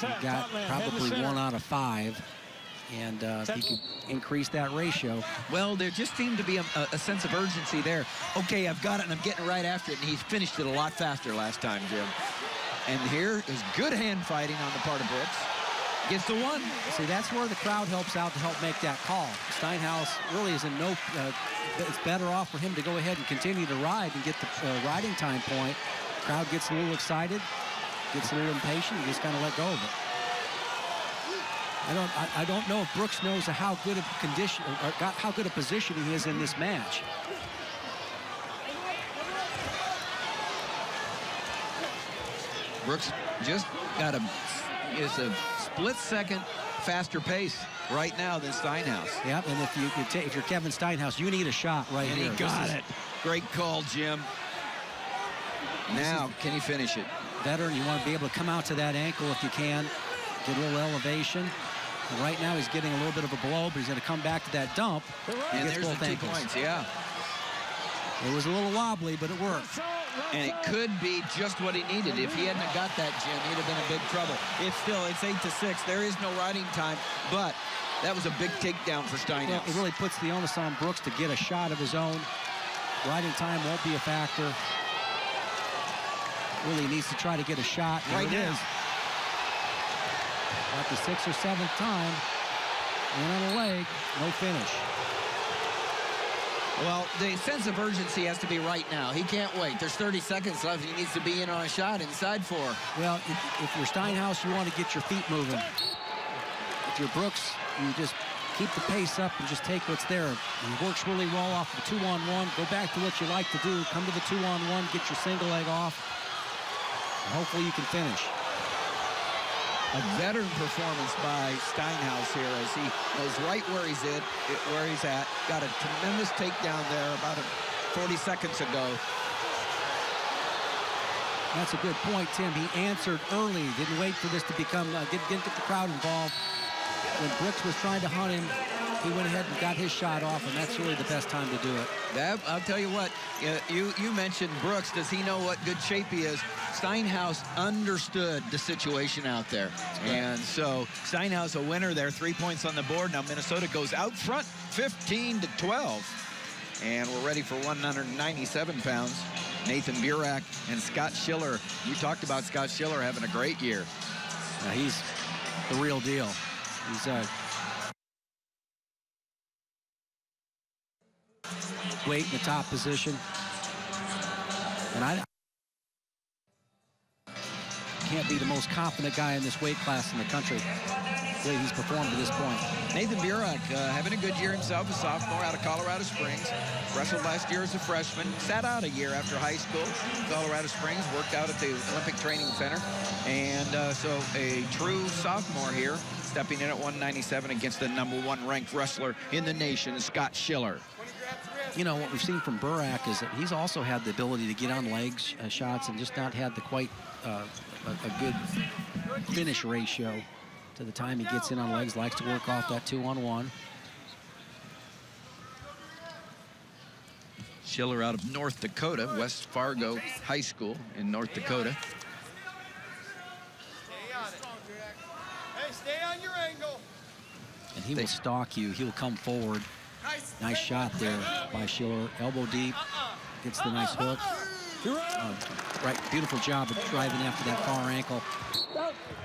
He got probably one out of five. And uh, he could increase that ratio. Well, there just seemed to be a, a sense of urgency there. Okay, I've got it, and I'm getting right after it, and he finished it a lot faster last time, Jim. And here is good hand fighting on the part of Brooks. Gets the one. See, that's where the crowd helps out to help make that call. Steinhaus really is in no, uh, it's better off for him to go ahead and continue to ride and get the uh, riding time point. Crowd gets a little excited, gets a little impatient, and just kind of let go of it. I don't, I, I don't know if Brooks knows how good a condition, or got how good a position he is in this match. Brooks just got a is a split second faster pace right now than Steinhaus. Yep, and if you, if you're Kevin Steinhaus, you need a shot right And here. he got it. Great call, Jim. Now, can he finish it? veteran. You want to be able to come out to that ankle if you can, get a little elevation. And right now he's getting a little bit of a blow, but he's going to come back to that dump. And there's the two ankles. points, yeah. It was a little wobbly, but it worked. And it could be just what he needed. If he hadn't got that, Jim, he'd have been in big trouble. It's still, it's eight to six. There is no riding time, but that was a big takedown for Well, it really puts the onus on Brooks to get a shot of his own. Riding time won't be a factor. Really needs to try to get a shot. There Right it now. is. About the sixth or seventh time. In on the leg, no finish. Well, the sense of urgency has to be right now. He can't wait. There's 30 seconds left. He needs to be in on a shot inside four. Well, if, if you're Steinhaus, you want to get your feet moving. If you're Brooks, you just keep the pace up and just take what's there. He works really well off the two-on-one. Go back to what you like to do. Come to the two-on-one, get your single leg off. And hopefully you can finish. A veteran performance by Steinhaus here as he knows right where he's at, where he's at. Got a tremendous takedown there about 40 seconds ago. That's a good point, Tim. He answered early. Didn't wait for this to become, uh, didn't, didn't get the crowd involved. When Brooks was trying to hunt him, he went ahead and got his shot off, and that's really the best time to do it. That, I'll tell you what, uh, you, you mentioned Brooks. Does he know what good shape he is? Steinhaus understood the situation out there. And so Steinhaus a winner there, three points on the board. Now Minnesota goes out front 15 to 12. And we're ready for 197 pounds. Nathan Burak and Scott Schiller. You talked about Scott Schiller having a great year. Uh, he's the real deal. He's uh, weight in the top position. And I can't be the most confident guy in this weight class in the country. The way he's performed to this point. Nathan Burak uh, having a good year himself, a sophomore out of Colorado Springs. Wrestled last year as a freshman. Sat out a year after high school. Colorado Springs worked out at the Olympic Training Center. And uh, so a true sophomore here, stepping in at 197 against the number one ranked wrestler in the nation, Scott Schiller. You know, what we've seen from Burak is that he's also had the ability to get on legs uh, shots and just not had the quite uh, a, a good finish ratio to the time he gets in on legs. Likes to work off that two-on-one. Schiller out of North Dakota, West Fargo High School in North Dakota. Hey, stay on your angle. And he will stalk you. He'll come forward. Nice shot there by Schiller. Elbow deep. Gets the nice hook. Uh, right, beautiful job of driving after that far ankle.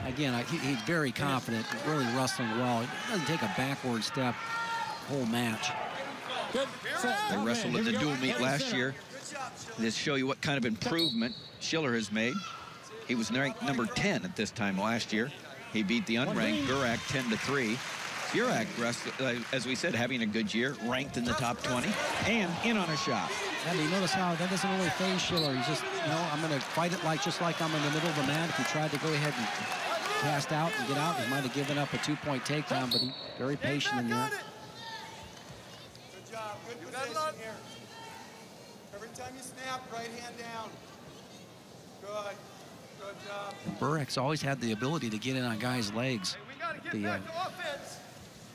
Again, I, he, he's very confident, really wrestling well. He doesn't take a backward step whole match. They wrestled at the dual meet last year. This show you what kind of improvement Schiller has made. He was ranked number 10 at this time last year. He beat the unranked Burak 10 to 3. Burak, uh, as we said, having a good year, ranked in the top 20 and in on a shot. And you notice how that doesn't really phase Schiller. He's just, you know, I'm going to fight it like just like I'm in the middle of the mat. If he tried to go ahead and cast out and get out, he might have given up a two-point takedown, but he's very patient in there. Good job. Good position here. Every time you snap, right hand down. Good. Good job. Burak's always had the ability to get in on guys' legs. The, uh,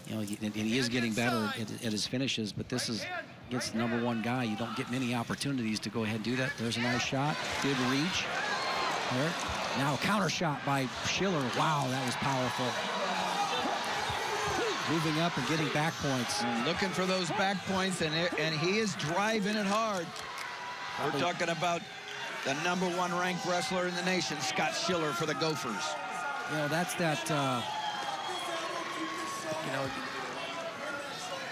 you know, he, and he is getting better at, at, his finishes, but this is against the number one guy. You don't get many opportunities to go ahead and do that. There's a nice shot. Good reach. There. Now counter shot by Schiller. Wow, that was powerful. Moving up and getting back points. Looking for those back points, and, it, and he is driving it hard. We're talking about the number one ranked wrestler in the nation, Scott Schiller for the Gophers. You know, that's that, uh, you know,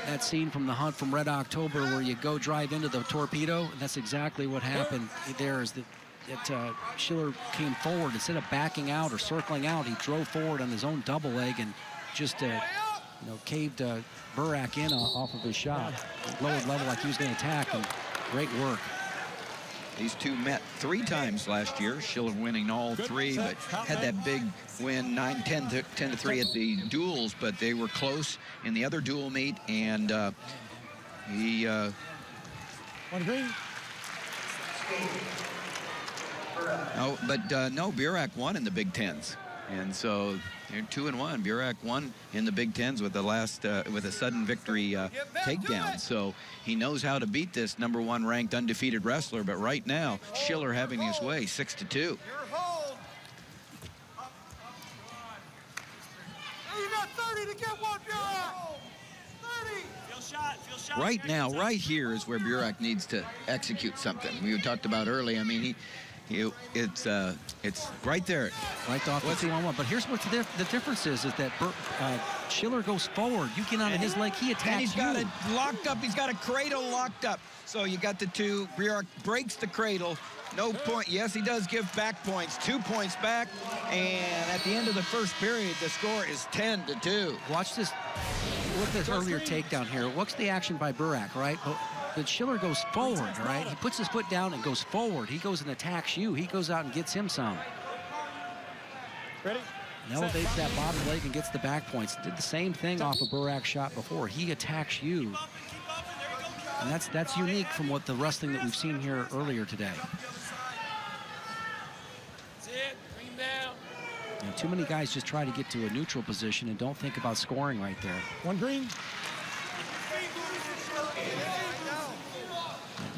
that scene from the hunt for Red October where you go drive into the torpedo. That's exactly what happened there is that, that uh, Schiller came forward. Instead of backing out or circling out, he drove forward on his own double leg and just, uh, you know, caved uh, Burak in off of his shot. Lowered level like he was going to attack, and great work. These two met three times last year. Schiller winning all three, but had that big win 9 10 to, 10 to 3 at the duels, but they were close in the other dual meet, and uh, he. Uh, One green. No, but uh, no, Burak won in the Big Tens, and so they're two and one. Burak won in the Big Tens with the last uh, with a sudden victory uh, takedown. So he knows how to beat this number one ranked undefeated wrestler. But right now, Schiller having his way, six to two. Right now, right here is where Burak needs to execute something. We talked about early. I mean, he you, it's uh, it's right there. Right off the two on one. But here's what the, the difference is: is that Bur uh, Schiller goes forward. You get on his leg, he attacks and he's you. got it locked up. He's got a cradle locked up. So you got the two. Burak breaks the cradle. No point. Yes, he does give back points. Two points back. And at the end of the first period, the score is 10 to 2. Watch this. Look at this earlier takedown here. What's the action by Burak, right? But Schiller goes forward, right? He puts his foot down and goes forward. He goes and attacks you. He goes out and gets him some. Ready? And elevates that bottom leg and gets the back points. Did the same thing off a Burak shot before. He attacks you. And that's that's unique from what the wrestling that we've seen here earlier today. You know, too many guys just try to get to a neutral position and don't think about scoring right there. One green.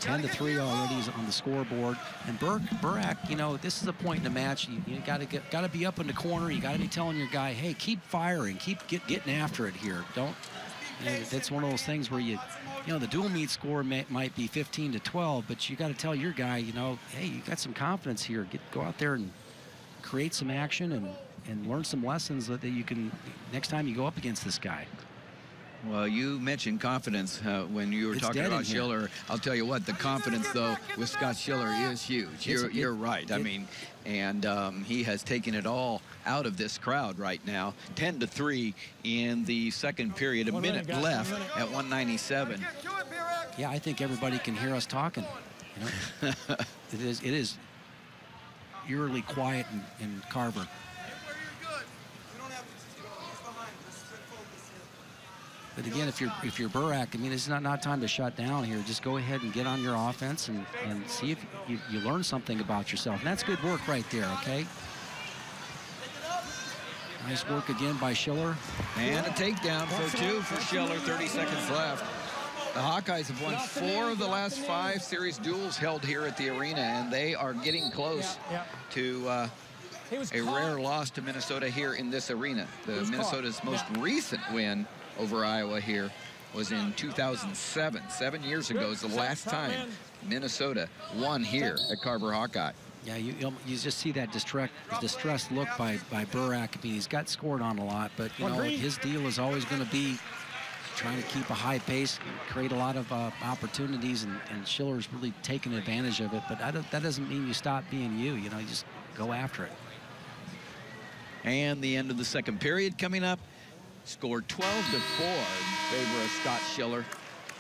10 to 3 already is on the scoreboard. And Burke, Burak, you know, this is a point in the match. You, you got to get, got to be up in the corner. You got to be telling your guy, hey, keep firing, keep get, getting after it here. Don't. Know, that's one of those things where you, you know, the dual meet score may, might be 15 to 12, but you got to tell your guy, you know, hey, you got some confidence here. Get go out there and create some action and and learn some lessons that you can next time you go up against this guy. Well, you mentioned confidence uh, when you were It's talking dead in about here. Schiller. I'll tell you what, the confidence, though, with Scott Schiller is huge. You're, it- you're right. I mean, and um, he has taken it all out of this crowd right now. 10 to 3 in the second period, a One minute minute, guys, left one minute. at 197. Yeah, I think everybody can hear us talking. You know? it is it is eerily quiet in, in Carver. But again, if you're if you're Burak, I mean, it's not not time to shut down here. Just go ahead and get on your offense and, and see if you, you learn something about yourself. And that's good work right there, okay? Nice work again by Schiller. And a takedown for two for Schiller, 30 seconds left. The Hawkeyes have won four of the last five series duels held here at the arena, and they are getting close to uh, a rare loss to Minnesota here in this arena. The was caught. Minnesota's most recent win over Iowa here was in 2007. Seven years ago is the last time Minnesota won here at Carver Hawkeye. Yeah, you you just see that distress, distressed look by by Burak. I mean, he's got scored on a lot, but you know his deal is always going to be trying to keep a high pace, create a lot of uh, opportunities, and, and Schiller's really taken advantage of it. But that doesn't mean you stop being you. You know, you just go after it. And the end of the second period coming up. Scored 12 to 4 in favor of Scott Schiller,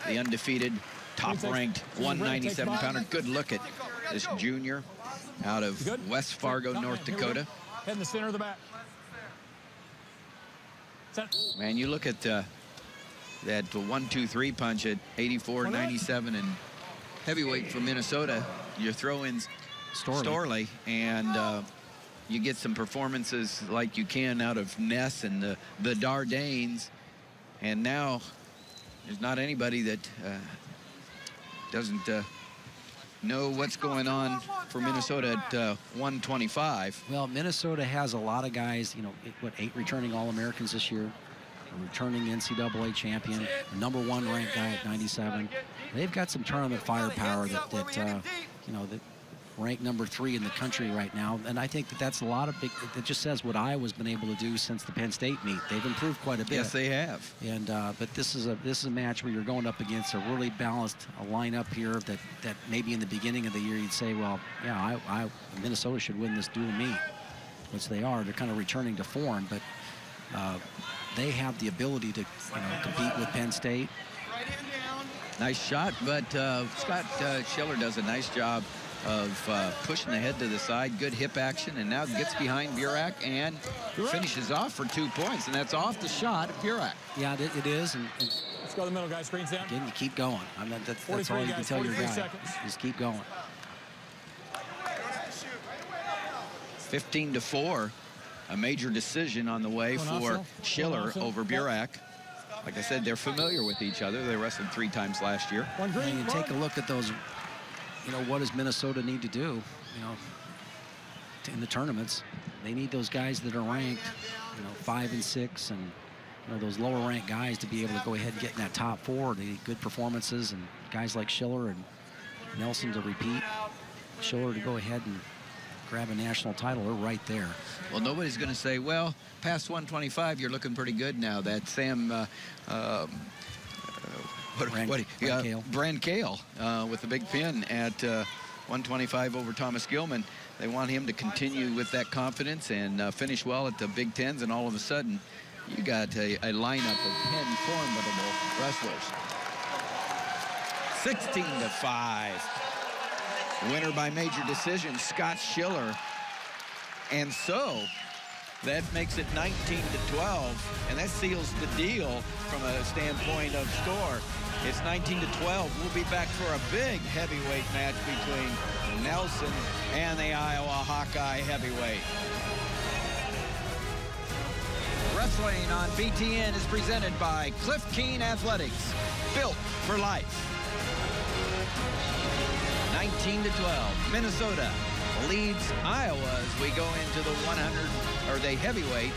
the undefeated, top-ranked 197 pounder. Good look at this junior out of West Fargo, North Dakota. Head in the center of the back. Man, you look at uh, that one, two, three punch at 84, 97, and heavyweight from Minnesota. You throw in Storley, Storley and uh, you get some performances like you can out of Ness and the, the Dardanes. And now there's not anybody that uh, doesn't uh, know what's going on for Minnesota at uh, 125. Well, Minnesota has a lot of guys, you know, what, eight returning All-Americans this year, a returning NCAA champion, number one ranked guy at 97. They've got some tournament firepower that, that uh, you know, that ranked number three in the country right now. And I think that that's a lot of big, that just says what Iowa's been able to do since the Penn State meet. They've improved quite a bit. Yes, they have. And uh, but this is a this is a match where you're going up against a really balanced a lineup here that that maybe in the beginning of the year you'd say, well, yeah, I, I Minnesota should win this dual meet, which they are. They're kind of returning to form, but uh, they have the ability to you know, compete with Penn State. Nice shot, but uh, Scott uh, Schiller does a nice job of uh, pushing the head to the side, good hip action, and now gets behind Burak and finishes off for two points, and that's off the shot of Burak. Yeah, it, it is. And, and Let's go to the middle, guys. Screens down. Again, you keep going. I mean, that's, that's all you guys, can tell your guy. Seconds. Just keep going. 15 to 4. A major decision on the way for Schiller over Burak. Like I said, they're familiar with each other. They wrestled three times last year. And you take a look at those you know, what does Minnesota need to do, you know, in the tournaments? They need those guys that are ranked, you know, five and six and, you know, those lower ranked guys to be able to go ahead and get in that top four. They need good performances and guys like Schiller and Nelson to repeat. Schiller to go ahead and grab a national title. They're right there. Well, nobody's going to say, well, past 125, you're looking pretty good now. That Sam um, what, Brand, what, Brancale. Brand Kale uh, with the big pin at uh, 125 over Thomas Gilman. They want him to continue with that confidence and uh, finish well at the Big Tens, and all of a sudden, you got a, a lineup of 10 formidable wrestlers. 16 to 5. Winner by major decision, Scott Schiller. And so, that makes it 19 to 12, and that seals the deal from a standpoint of score. It's 19 to 12. We'll be back for a big heavyweight match between Nelson and the Iowa Hawkeye heavyweight. Wrestling on BTN is presented by Cliff Keen Athletics, built for life. 19 to 12, Minnesota leads Iowa as we go into the 100, or the heavyweight.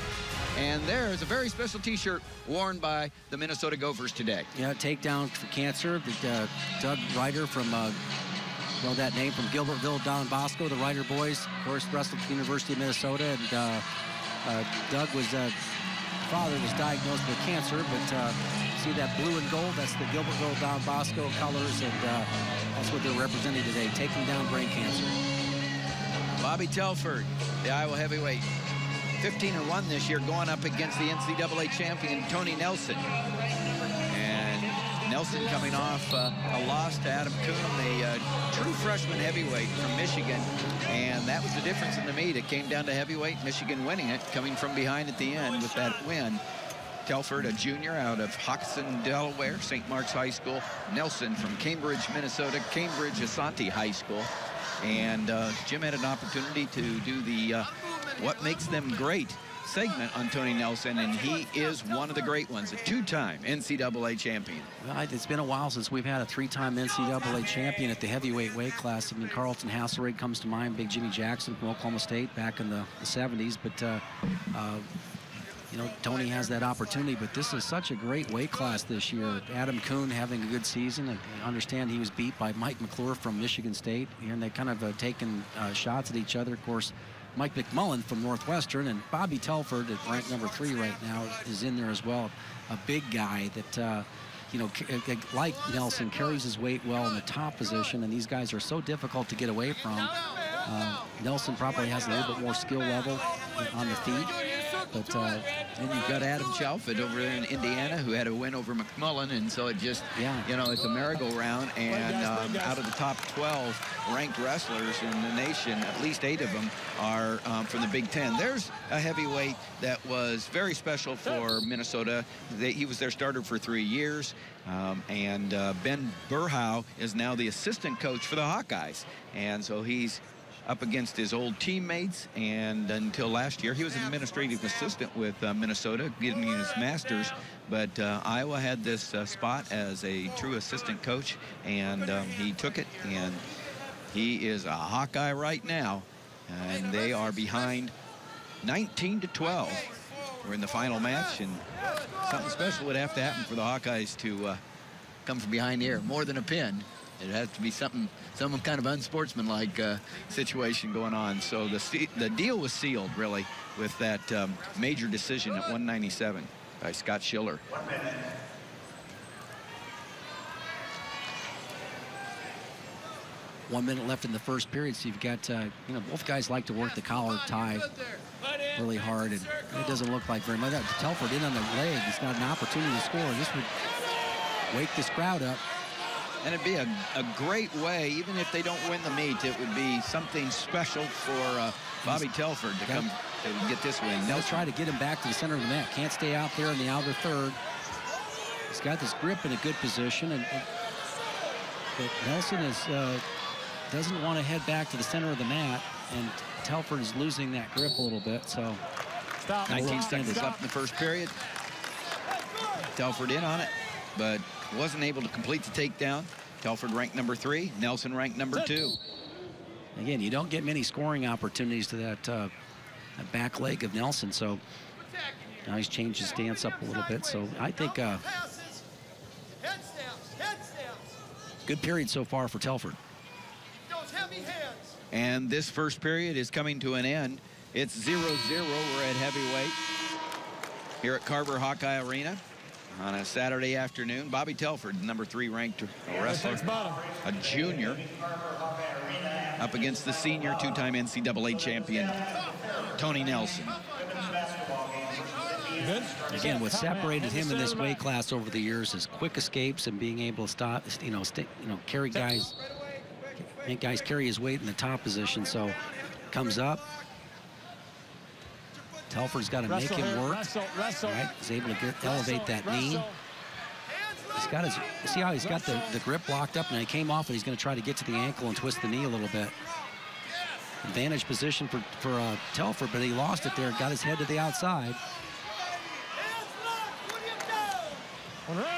And there is a very special T-shirt worn by the Minnesota Gophers today. Yeah, takedown for cancer. The, uh, Doug Ryder from, uh, know that name, from Gilbertville, Don Bosco, the Ryder boys, of course, wrestled at the University of Minnesota. And uh, uh Doug was, uh, father was diagnosed with cancer, but uh, see that blue and gold? That's the Gilbertville Don Bosco colors, and that's what they're representing today, taking down brain cancer. Bobby Telford, the Iowa heavyweight, 15 and 1 this year, going up against the NCAA champion Tony Nelson. And Nelson coming off uh, a loss to Adam Coon, the uh, true freshman heavyweight from Michigan. And that was the difference in the meet. It came down to heavyweight, Michigan winning it, coming from behind at the end with that win. Telford, a junior out of Hockessin, Delaware, St. Mark's High School. Nelson from Cambridge, Minnesota, Cambridge Isanti High School. And uh, Jim had an opportunity to do the uh, What Makes Them Great segment on Tony Nelson, and he is one of the great ones, a two-time NCAA champion. Well, it's been a while since we've had a three-time NCAA champion at the heavyweight weight class. I mean, Carlton Haselrig comes to mind, Big Jimmy Jackson from Oklahoma State back in the, the 70s, but uh, uh, you know, Tony has that opportunity, but this is such a great weight class this year. Adam Coon having a good season. I understand he was beat by Mike McClure from Michigan State, and they kind of uh, taken uh, shots at each other. Of course, Mike McMullan from Northwestern and Bobby Telford at ranked number three right now is in there as well. A big guy that, uh, you know, like Nelson, carries his weight well in the top position, and these guys are so difficult to get away from. Uh, Nelson probably has a little bit more skill level on the feet. But uh, and you've got Adam Chalfant over there in Indiana who had a win over McMullan, and so it just, yeah. you know, it's a merry-go-round. And um, out of the top 12 ranked wrestlers in the nation, at least eight of them are um, from the Big Ten. There's a heavyweight that was very special for Minnesota. They, he was their starter for three years. Um, and uh, Ben Berhow is now the assistant coach for the Hawkeyes. And so he's up against his old teammates. And until last year, he was an administrative assistant with uh, Minnesota, getting his master's. But uh, Iowa had this uh, spot as a true assistant coach, and um, he took it. And he is a Hawkeye right now. And they are behind 19 to 12. We're in the final match, and something special would have to happen for the Hawkeyes to uh, come from behind here. More than a pin. It has to be something, some kind of unsportsmanlike uh, situation going on. So the the deal was sealed, really, with that um, major decision at 197 by Scott Schiller. One minute left in the first period, so you've got, uh, you know, both guys like to work the collar tie really hard, and it doesn't look like very much. Telford in on the leg. He's got an opportunity to score. This would wake this crowd up. And it'd be a, a great way, even if they don't win the meet, it would be something special for uh, Bobby Telford to come to get this win. They'll try to get him back to the center of the mat. Can't stay out there in the outer third. He's got this grip in a good position, and, and but Nelson is uh, doesn't want to head back to the center of the mat, and Telford is losing that grip a little bit. So, Stop. 19 seconds left in the first period. Telford in on it, but wasn't able to complete the takedown. Telford ranked number three, Nelson ranked number two. Again, you don't get many scoring opportunities to that, uh, that back leg of Nelson, so now he's changed his stance up a little bit. So I think uh, good period so far for Telford. And this first period is coming to an end. It's 0-0. We're at heavyweight here at Carver Hawkeye Arena on a Saturday afternoon. Bobby Telford, number three ranked wrestler, a junior, up against the senior two-time NCAA champion, Tony Nelson. Again, what separated him in this weight class over the years is quick escapes and being able to stop, you know, stay, you know, carry guys, make guys carry his weight in the top position. So comes up, Telford's got to make him work. Wrestle, wrestle. Right? He's able to get, elevate that knee. He's got his, see how he's got the, the grip locked up and he came off and he's going to try to get to the ankle and twist the knee a little bit. Advantage position for, for uh, Telford, but he lost it there, got his head to the outside.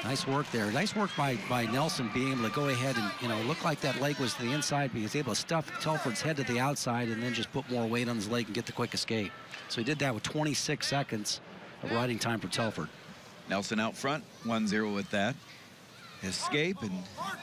Nice work there. Nice work by, by Nelson being able to go ahead and, you know, look like that leg was to the inside, but he was able to stuff Telford's head to the outside and then just put more weight on his leg and get the quick escape. So he did that with 26 seconds of riding time for Telford. Nelson out front, 1-0 with that. Escape, and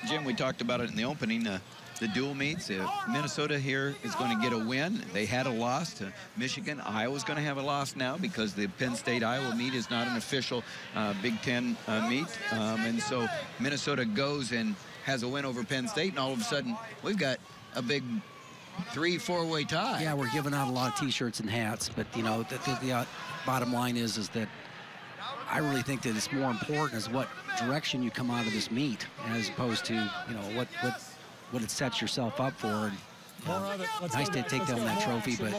Jim, we talked about it in the opening, uh, the dual meets. If Minnesota here is going to get a win, they had a loss to Michigan. Iowa's going to have a loss now because the Penn State-Iowa meet is not an official uh, Big Ten uh, meet. Um, and so Minnesota goes and has a win over Penn State, and all of a sudden we've got a big three, four-way tie. Yeah, we're giving out a lot of T-shirts and hats, but you know, the, the, the uh, bottom line is is that I really think that it's more important is what direction you come out of this meet, as opposed to you know what what what it sets yourself up for. And, you know, nice to take down that trophy, but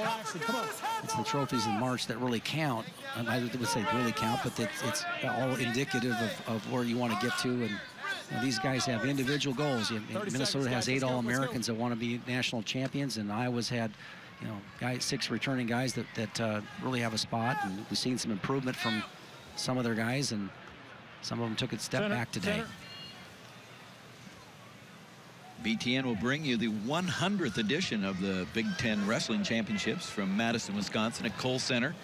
it's the trophies in March that really count. I would say really count, but it's, it's all indicative of, of where you want to get to and these guys have individual goals. Minnesota has eight All-Americans that want to be national champions, and Iowa's had, you know, guys, six returning guys that, that uh, really have a spot. And we've seen some improvement from some of their guys, and some of them took a step center, back today. Center. BTN will bring you the 100th edition of the Big Ten Wrestling Championships from Madison, Wisconsin at Kohl Center.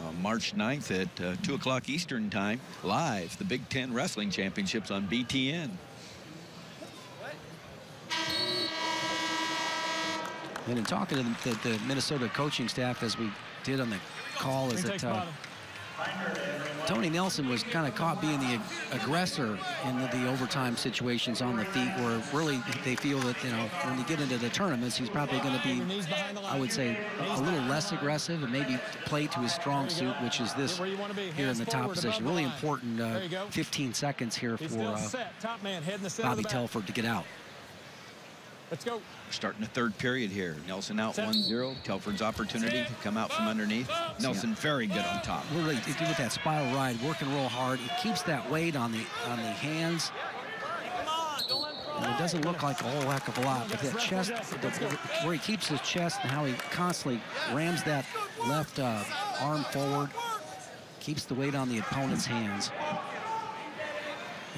Uh, March 9th at uh, 2 o'clock Eastern Time, live, the Big Ten Wrestling Championships on BTN. And in talking to the, the, the Minnesota coaching staff, as we did on the call, is that uh, Tony Nelson was kind of caught being the ag aggressor in the, the, overtime situations on the feet where really they feel that, you know, when you get into the tournaments, he's probably going to be, I would say, a little less aggressive and maybe play to his strong suit, which is this here in the top position. Really important uh, 15 seconds here for uh, Bobby Telford to get out. Let's go. We're starting the third period here. Nelson out 1-0. Telford's opportunity to come out from underneath. Nelson very good on top. Really, with that spiral ride, working real hard. He keeps that weight on the on the hands. And it doesn't look like a whole heck of a lot, but that chest, the, where he keeps his chest and how he constantly rams that left uh, arm forward, keeps the weight on the opponent's hands.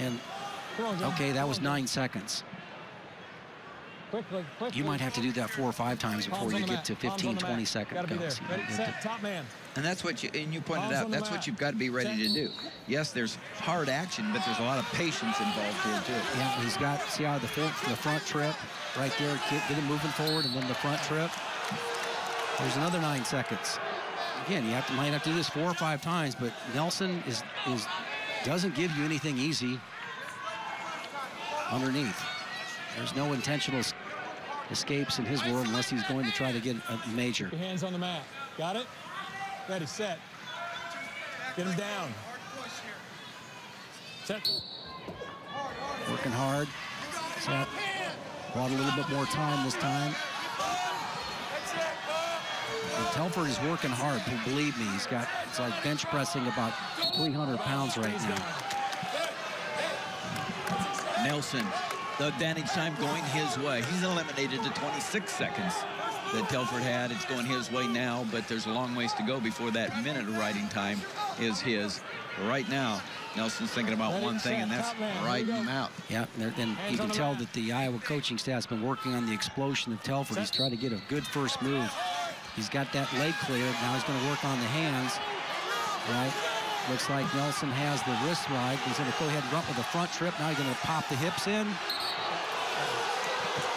And, okay, that was nine seconds. Quickly, quickly. You might have to do that four or five times before you get to 15, 20 second counts. top man. And that's what you, and you pointed out, that's what you've got to be ready to do. Yes, there's hard action, but there's a lot of patience involved here, too. Yeah, he's got, see how the, full, the front trip right there, get, get him moving forward, and then the front trip. There's another nine seconds. Again, you have to, might have to do this four or five times, but Nelson is, is doesn't give you anything easy underneath. There's no intentional escapes in his world unless he's going to try to get a major. Your hands on the mat. Got it? Ready, set. Get him down. Set. Working hard. Set. Brought a little bit more time this time. And Telford is working hard. Believe me, he's got, it's like bench pressing about 300 pounds right now. Nelson the advantage time going his way. He's eliminated to 26 seconds that Telford had. It's going his way now, but there's a long ways to go before that minute of riding time is his. right now, Nelson's thinking about one thing, and that's riding him out. Yeah, and you can tell that the Iowa coaching staff's been working on the explosion of Telford. He's trying to get a good first move. He's got that leg cleared. Now he's going to work on the hands, right? Looks like Nelson has the wrist ride. He's going to go ahead and run with the front trip. Now he's going to pop the hips in.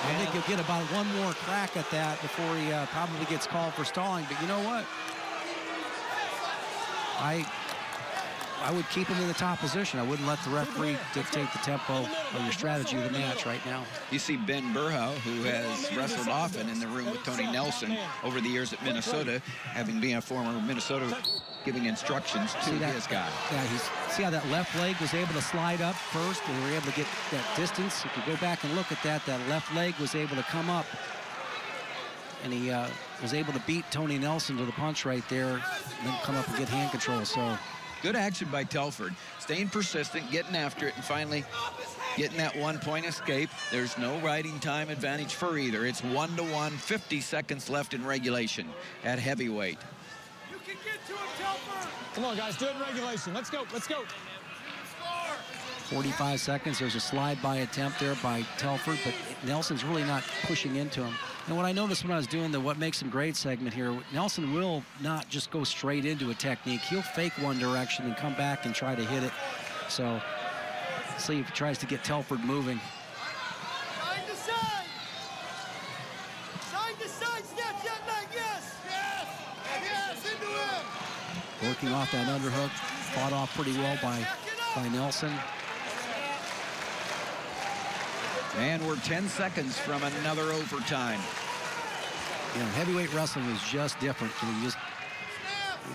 I think he'll get about one more crack at that before he uh, probably gets called for stalling. But you know what? I I would keep him in the top position. I wouldn't let the referee dictate the tempo or your strategy of the match right now. You see Ben Berhow, who has wrestled often in the room with Tony Nelson over the years at Minnesota, having been a former Minnesota giving instructions to that, his guy. Yeah, he's see how that left leg was able to slide up first, and we were able to get that distance. If you go back and look at that, that left leg was able to come up, and he uh, was able to beat Tony Nelson to the punch right there, and then come up and get hand control. So Good action by Telford. Staying persistent, getting after it, and finally getting that one-point escape. There's no riding time advantage for either. It's one-to-one, -one, 50 seconds left in regulation at heavyweight. You can get to him, Telford. Come on, guys, do it in regulation. Let's go, let's go. 45 seconds. There's a slide by attempt there by Telford, but Nelson's really not pushing into him. And what I noticed when I was doing the What Makes Him Great segment here, Nelson will not just go straight into a technique. He'll fake one direction and come back and try to hit it. So see if he tries to get Telford moving. Side to side. Side to side, snap that leg, yes. Yes. Yes, into him. Working off that underhook, fought off pretty well by, by Nelson. And we're 10 seconds from another overtime. You know, heavyweight wrestling is just different. You, know, you just,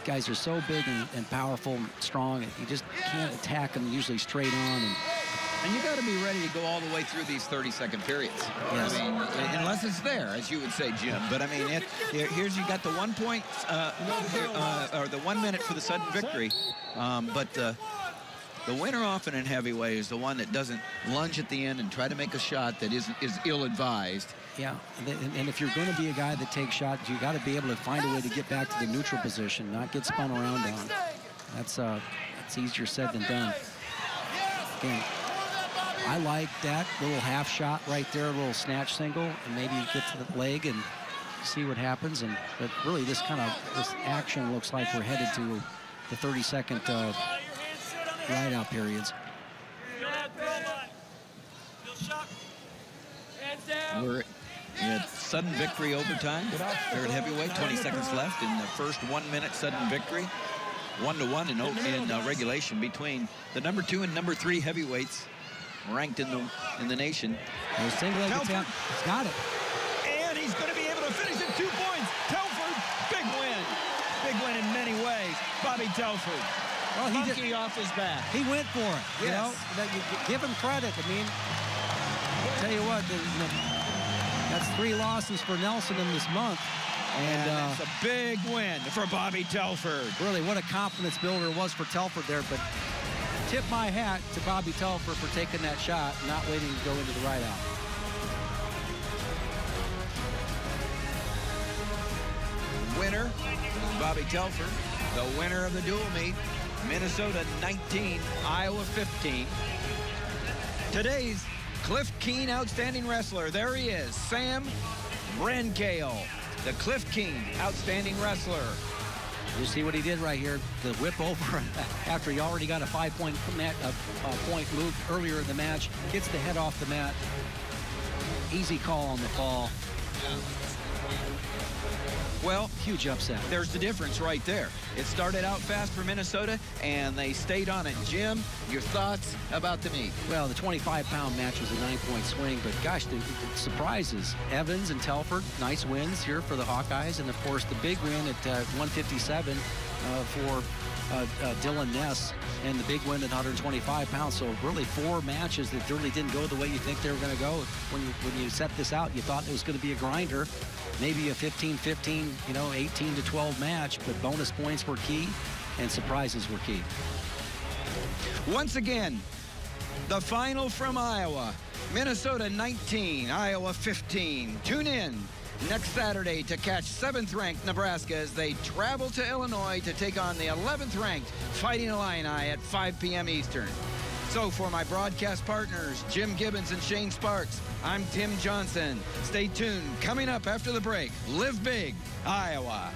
guys are so big and, and, powerful and strong. You just can't attack them usually straight on. And, and you got to be ready to go all the way through these 30-second periods. Yes. I mean, unless it's there, as you would say, Jim. But I mean, it, here's you got the one point, uh, uh, or the one minute for the sudden victory. Um, but uh, the winner often in heavyweight is the one that doesn't lunge at the end and try to make a shot that is, is ill-advised. Yeah, and if you're going to be a guy that takes shots, you got to be able to find a way to get back to the neutral position, not get spun around on. That's uh, that's easier said than done. Again, I like that little half shot right there, a little snatch single, and maybe get to the leg and see what happens. And but really, this kind of this action looks like we're headed to the 30 second uh, ride out periods. We're at sudden victory overtime. They're at heavyweight, 20 seconds left in the first one minute sudden victory. One to one in, in uh, regulation between the number two and number three heavyweights ranked in the in the nation. There's single attempt. He's got it. And he's going to be able to finish at two points. Telford, big win. Big win in many ways. Bobby Telford. Well, he Monkey just, off his back. He went for it. You Yes. know, you give him credit. I mean, tell you what, the, the, that's three losses for Nelson in this month. And And uh, it's a big win for Bobby Telford. really, what a confidence builder it was for Telford there. But tip my hat to Bobby Telford for taking that shot, not waiting to go into the right out. Winner, Bobby Telford, The winner of the dual meet, Minnesota 19, Iowa 15. Today's Cliff Keen Outstanding Wrestler. There he is, Sam Brancale, the Cliff Keen Outstanding Wrestler. You see what he did right here, the whip over after he already got a five-point mat, uh, uh, point move earlier in the match, gets the head off the mat. Easy call on the fall. Well, Huge upset. there's the difference right there. It started out fast for Minnesota, and they stayed on it. Jim, your thoughts about the meet? Well, the 25-pound match was a nine-point swing, but gosh, the, the surprises. Evans and Telford, nice wins here for the Hawkeyes, and of course the big win at uh, 157 uh, for uh, uh, Dylan Ness, and the big win at 125 pounds. So really four matches that really didn't go the way you think they were going to go. When you, when you set this out, you thought it was going to be a grinder, maybe a 15-15, you know, 18 to 12 match, but bonus points were key, and surprises were key. Once again, the final from Iowa. Minnesota 19, Iowa 15. Tune in next Saturday to catch 7th ranked Nebraska as they travel to Illinois to take on the 11th ranked Fighting Illini at 5 p.m. Eastern. So for my broadcast partners, Jim Gibbons and Shane Sparks, I'm Tim Johnson. Stay tuned. Coming up after the break, Live Big, Iowa.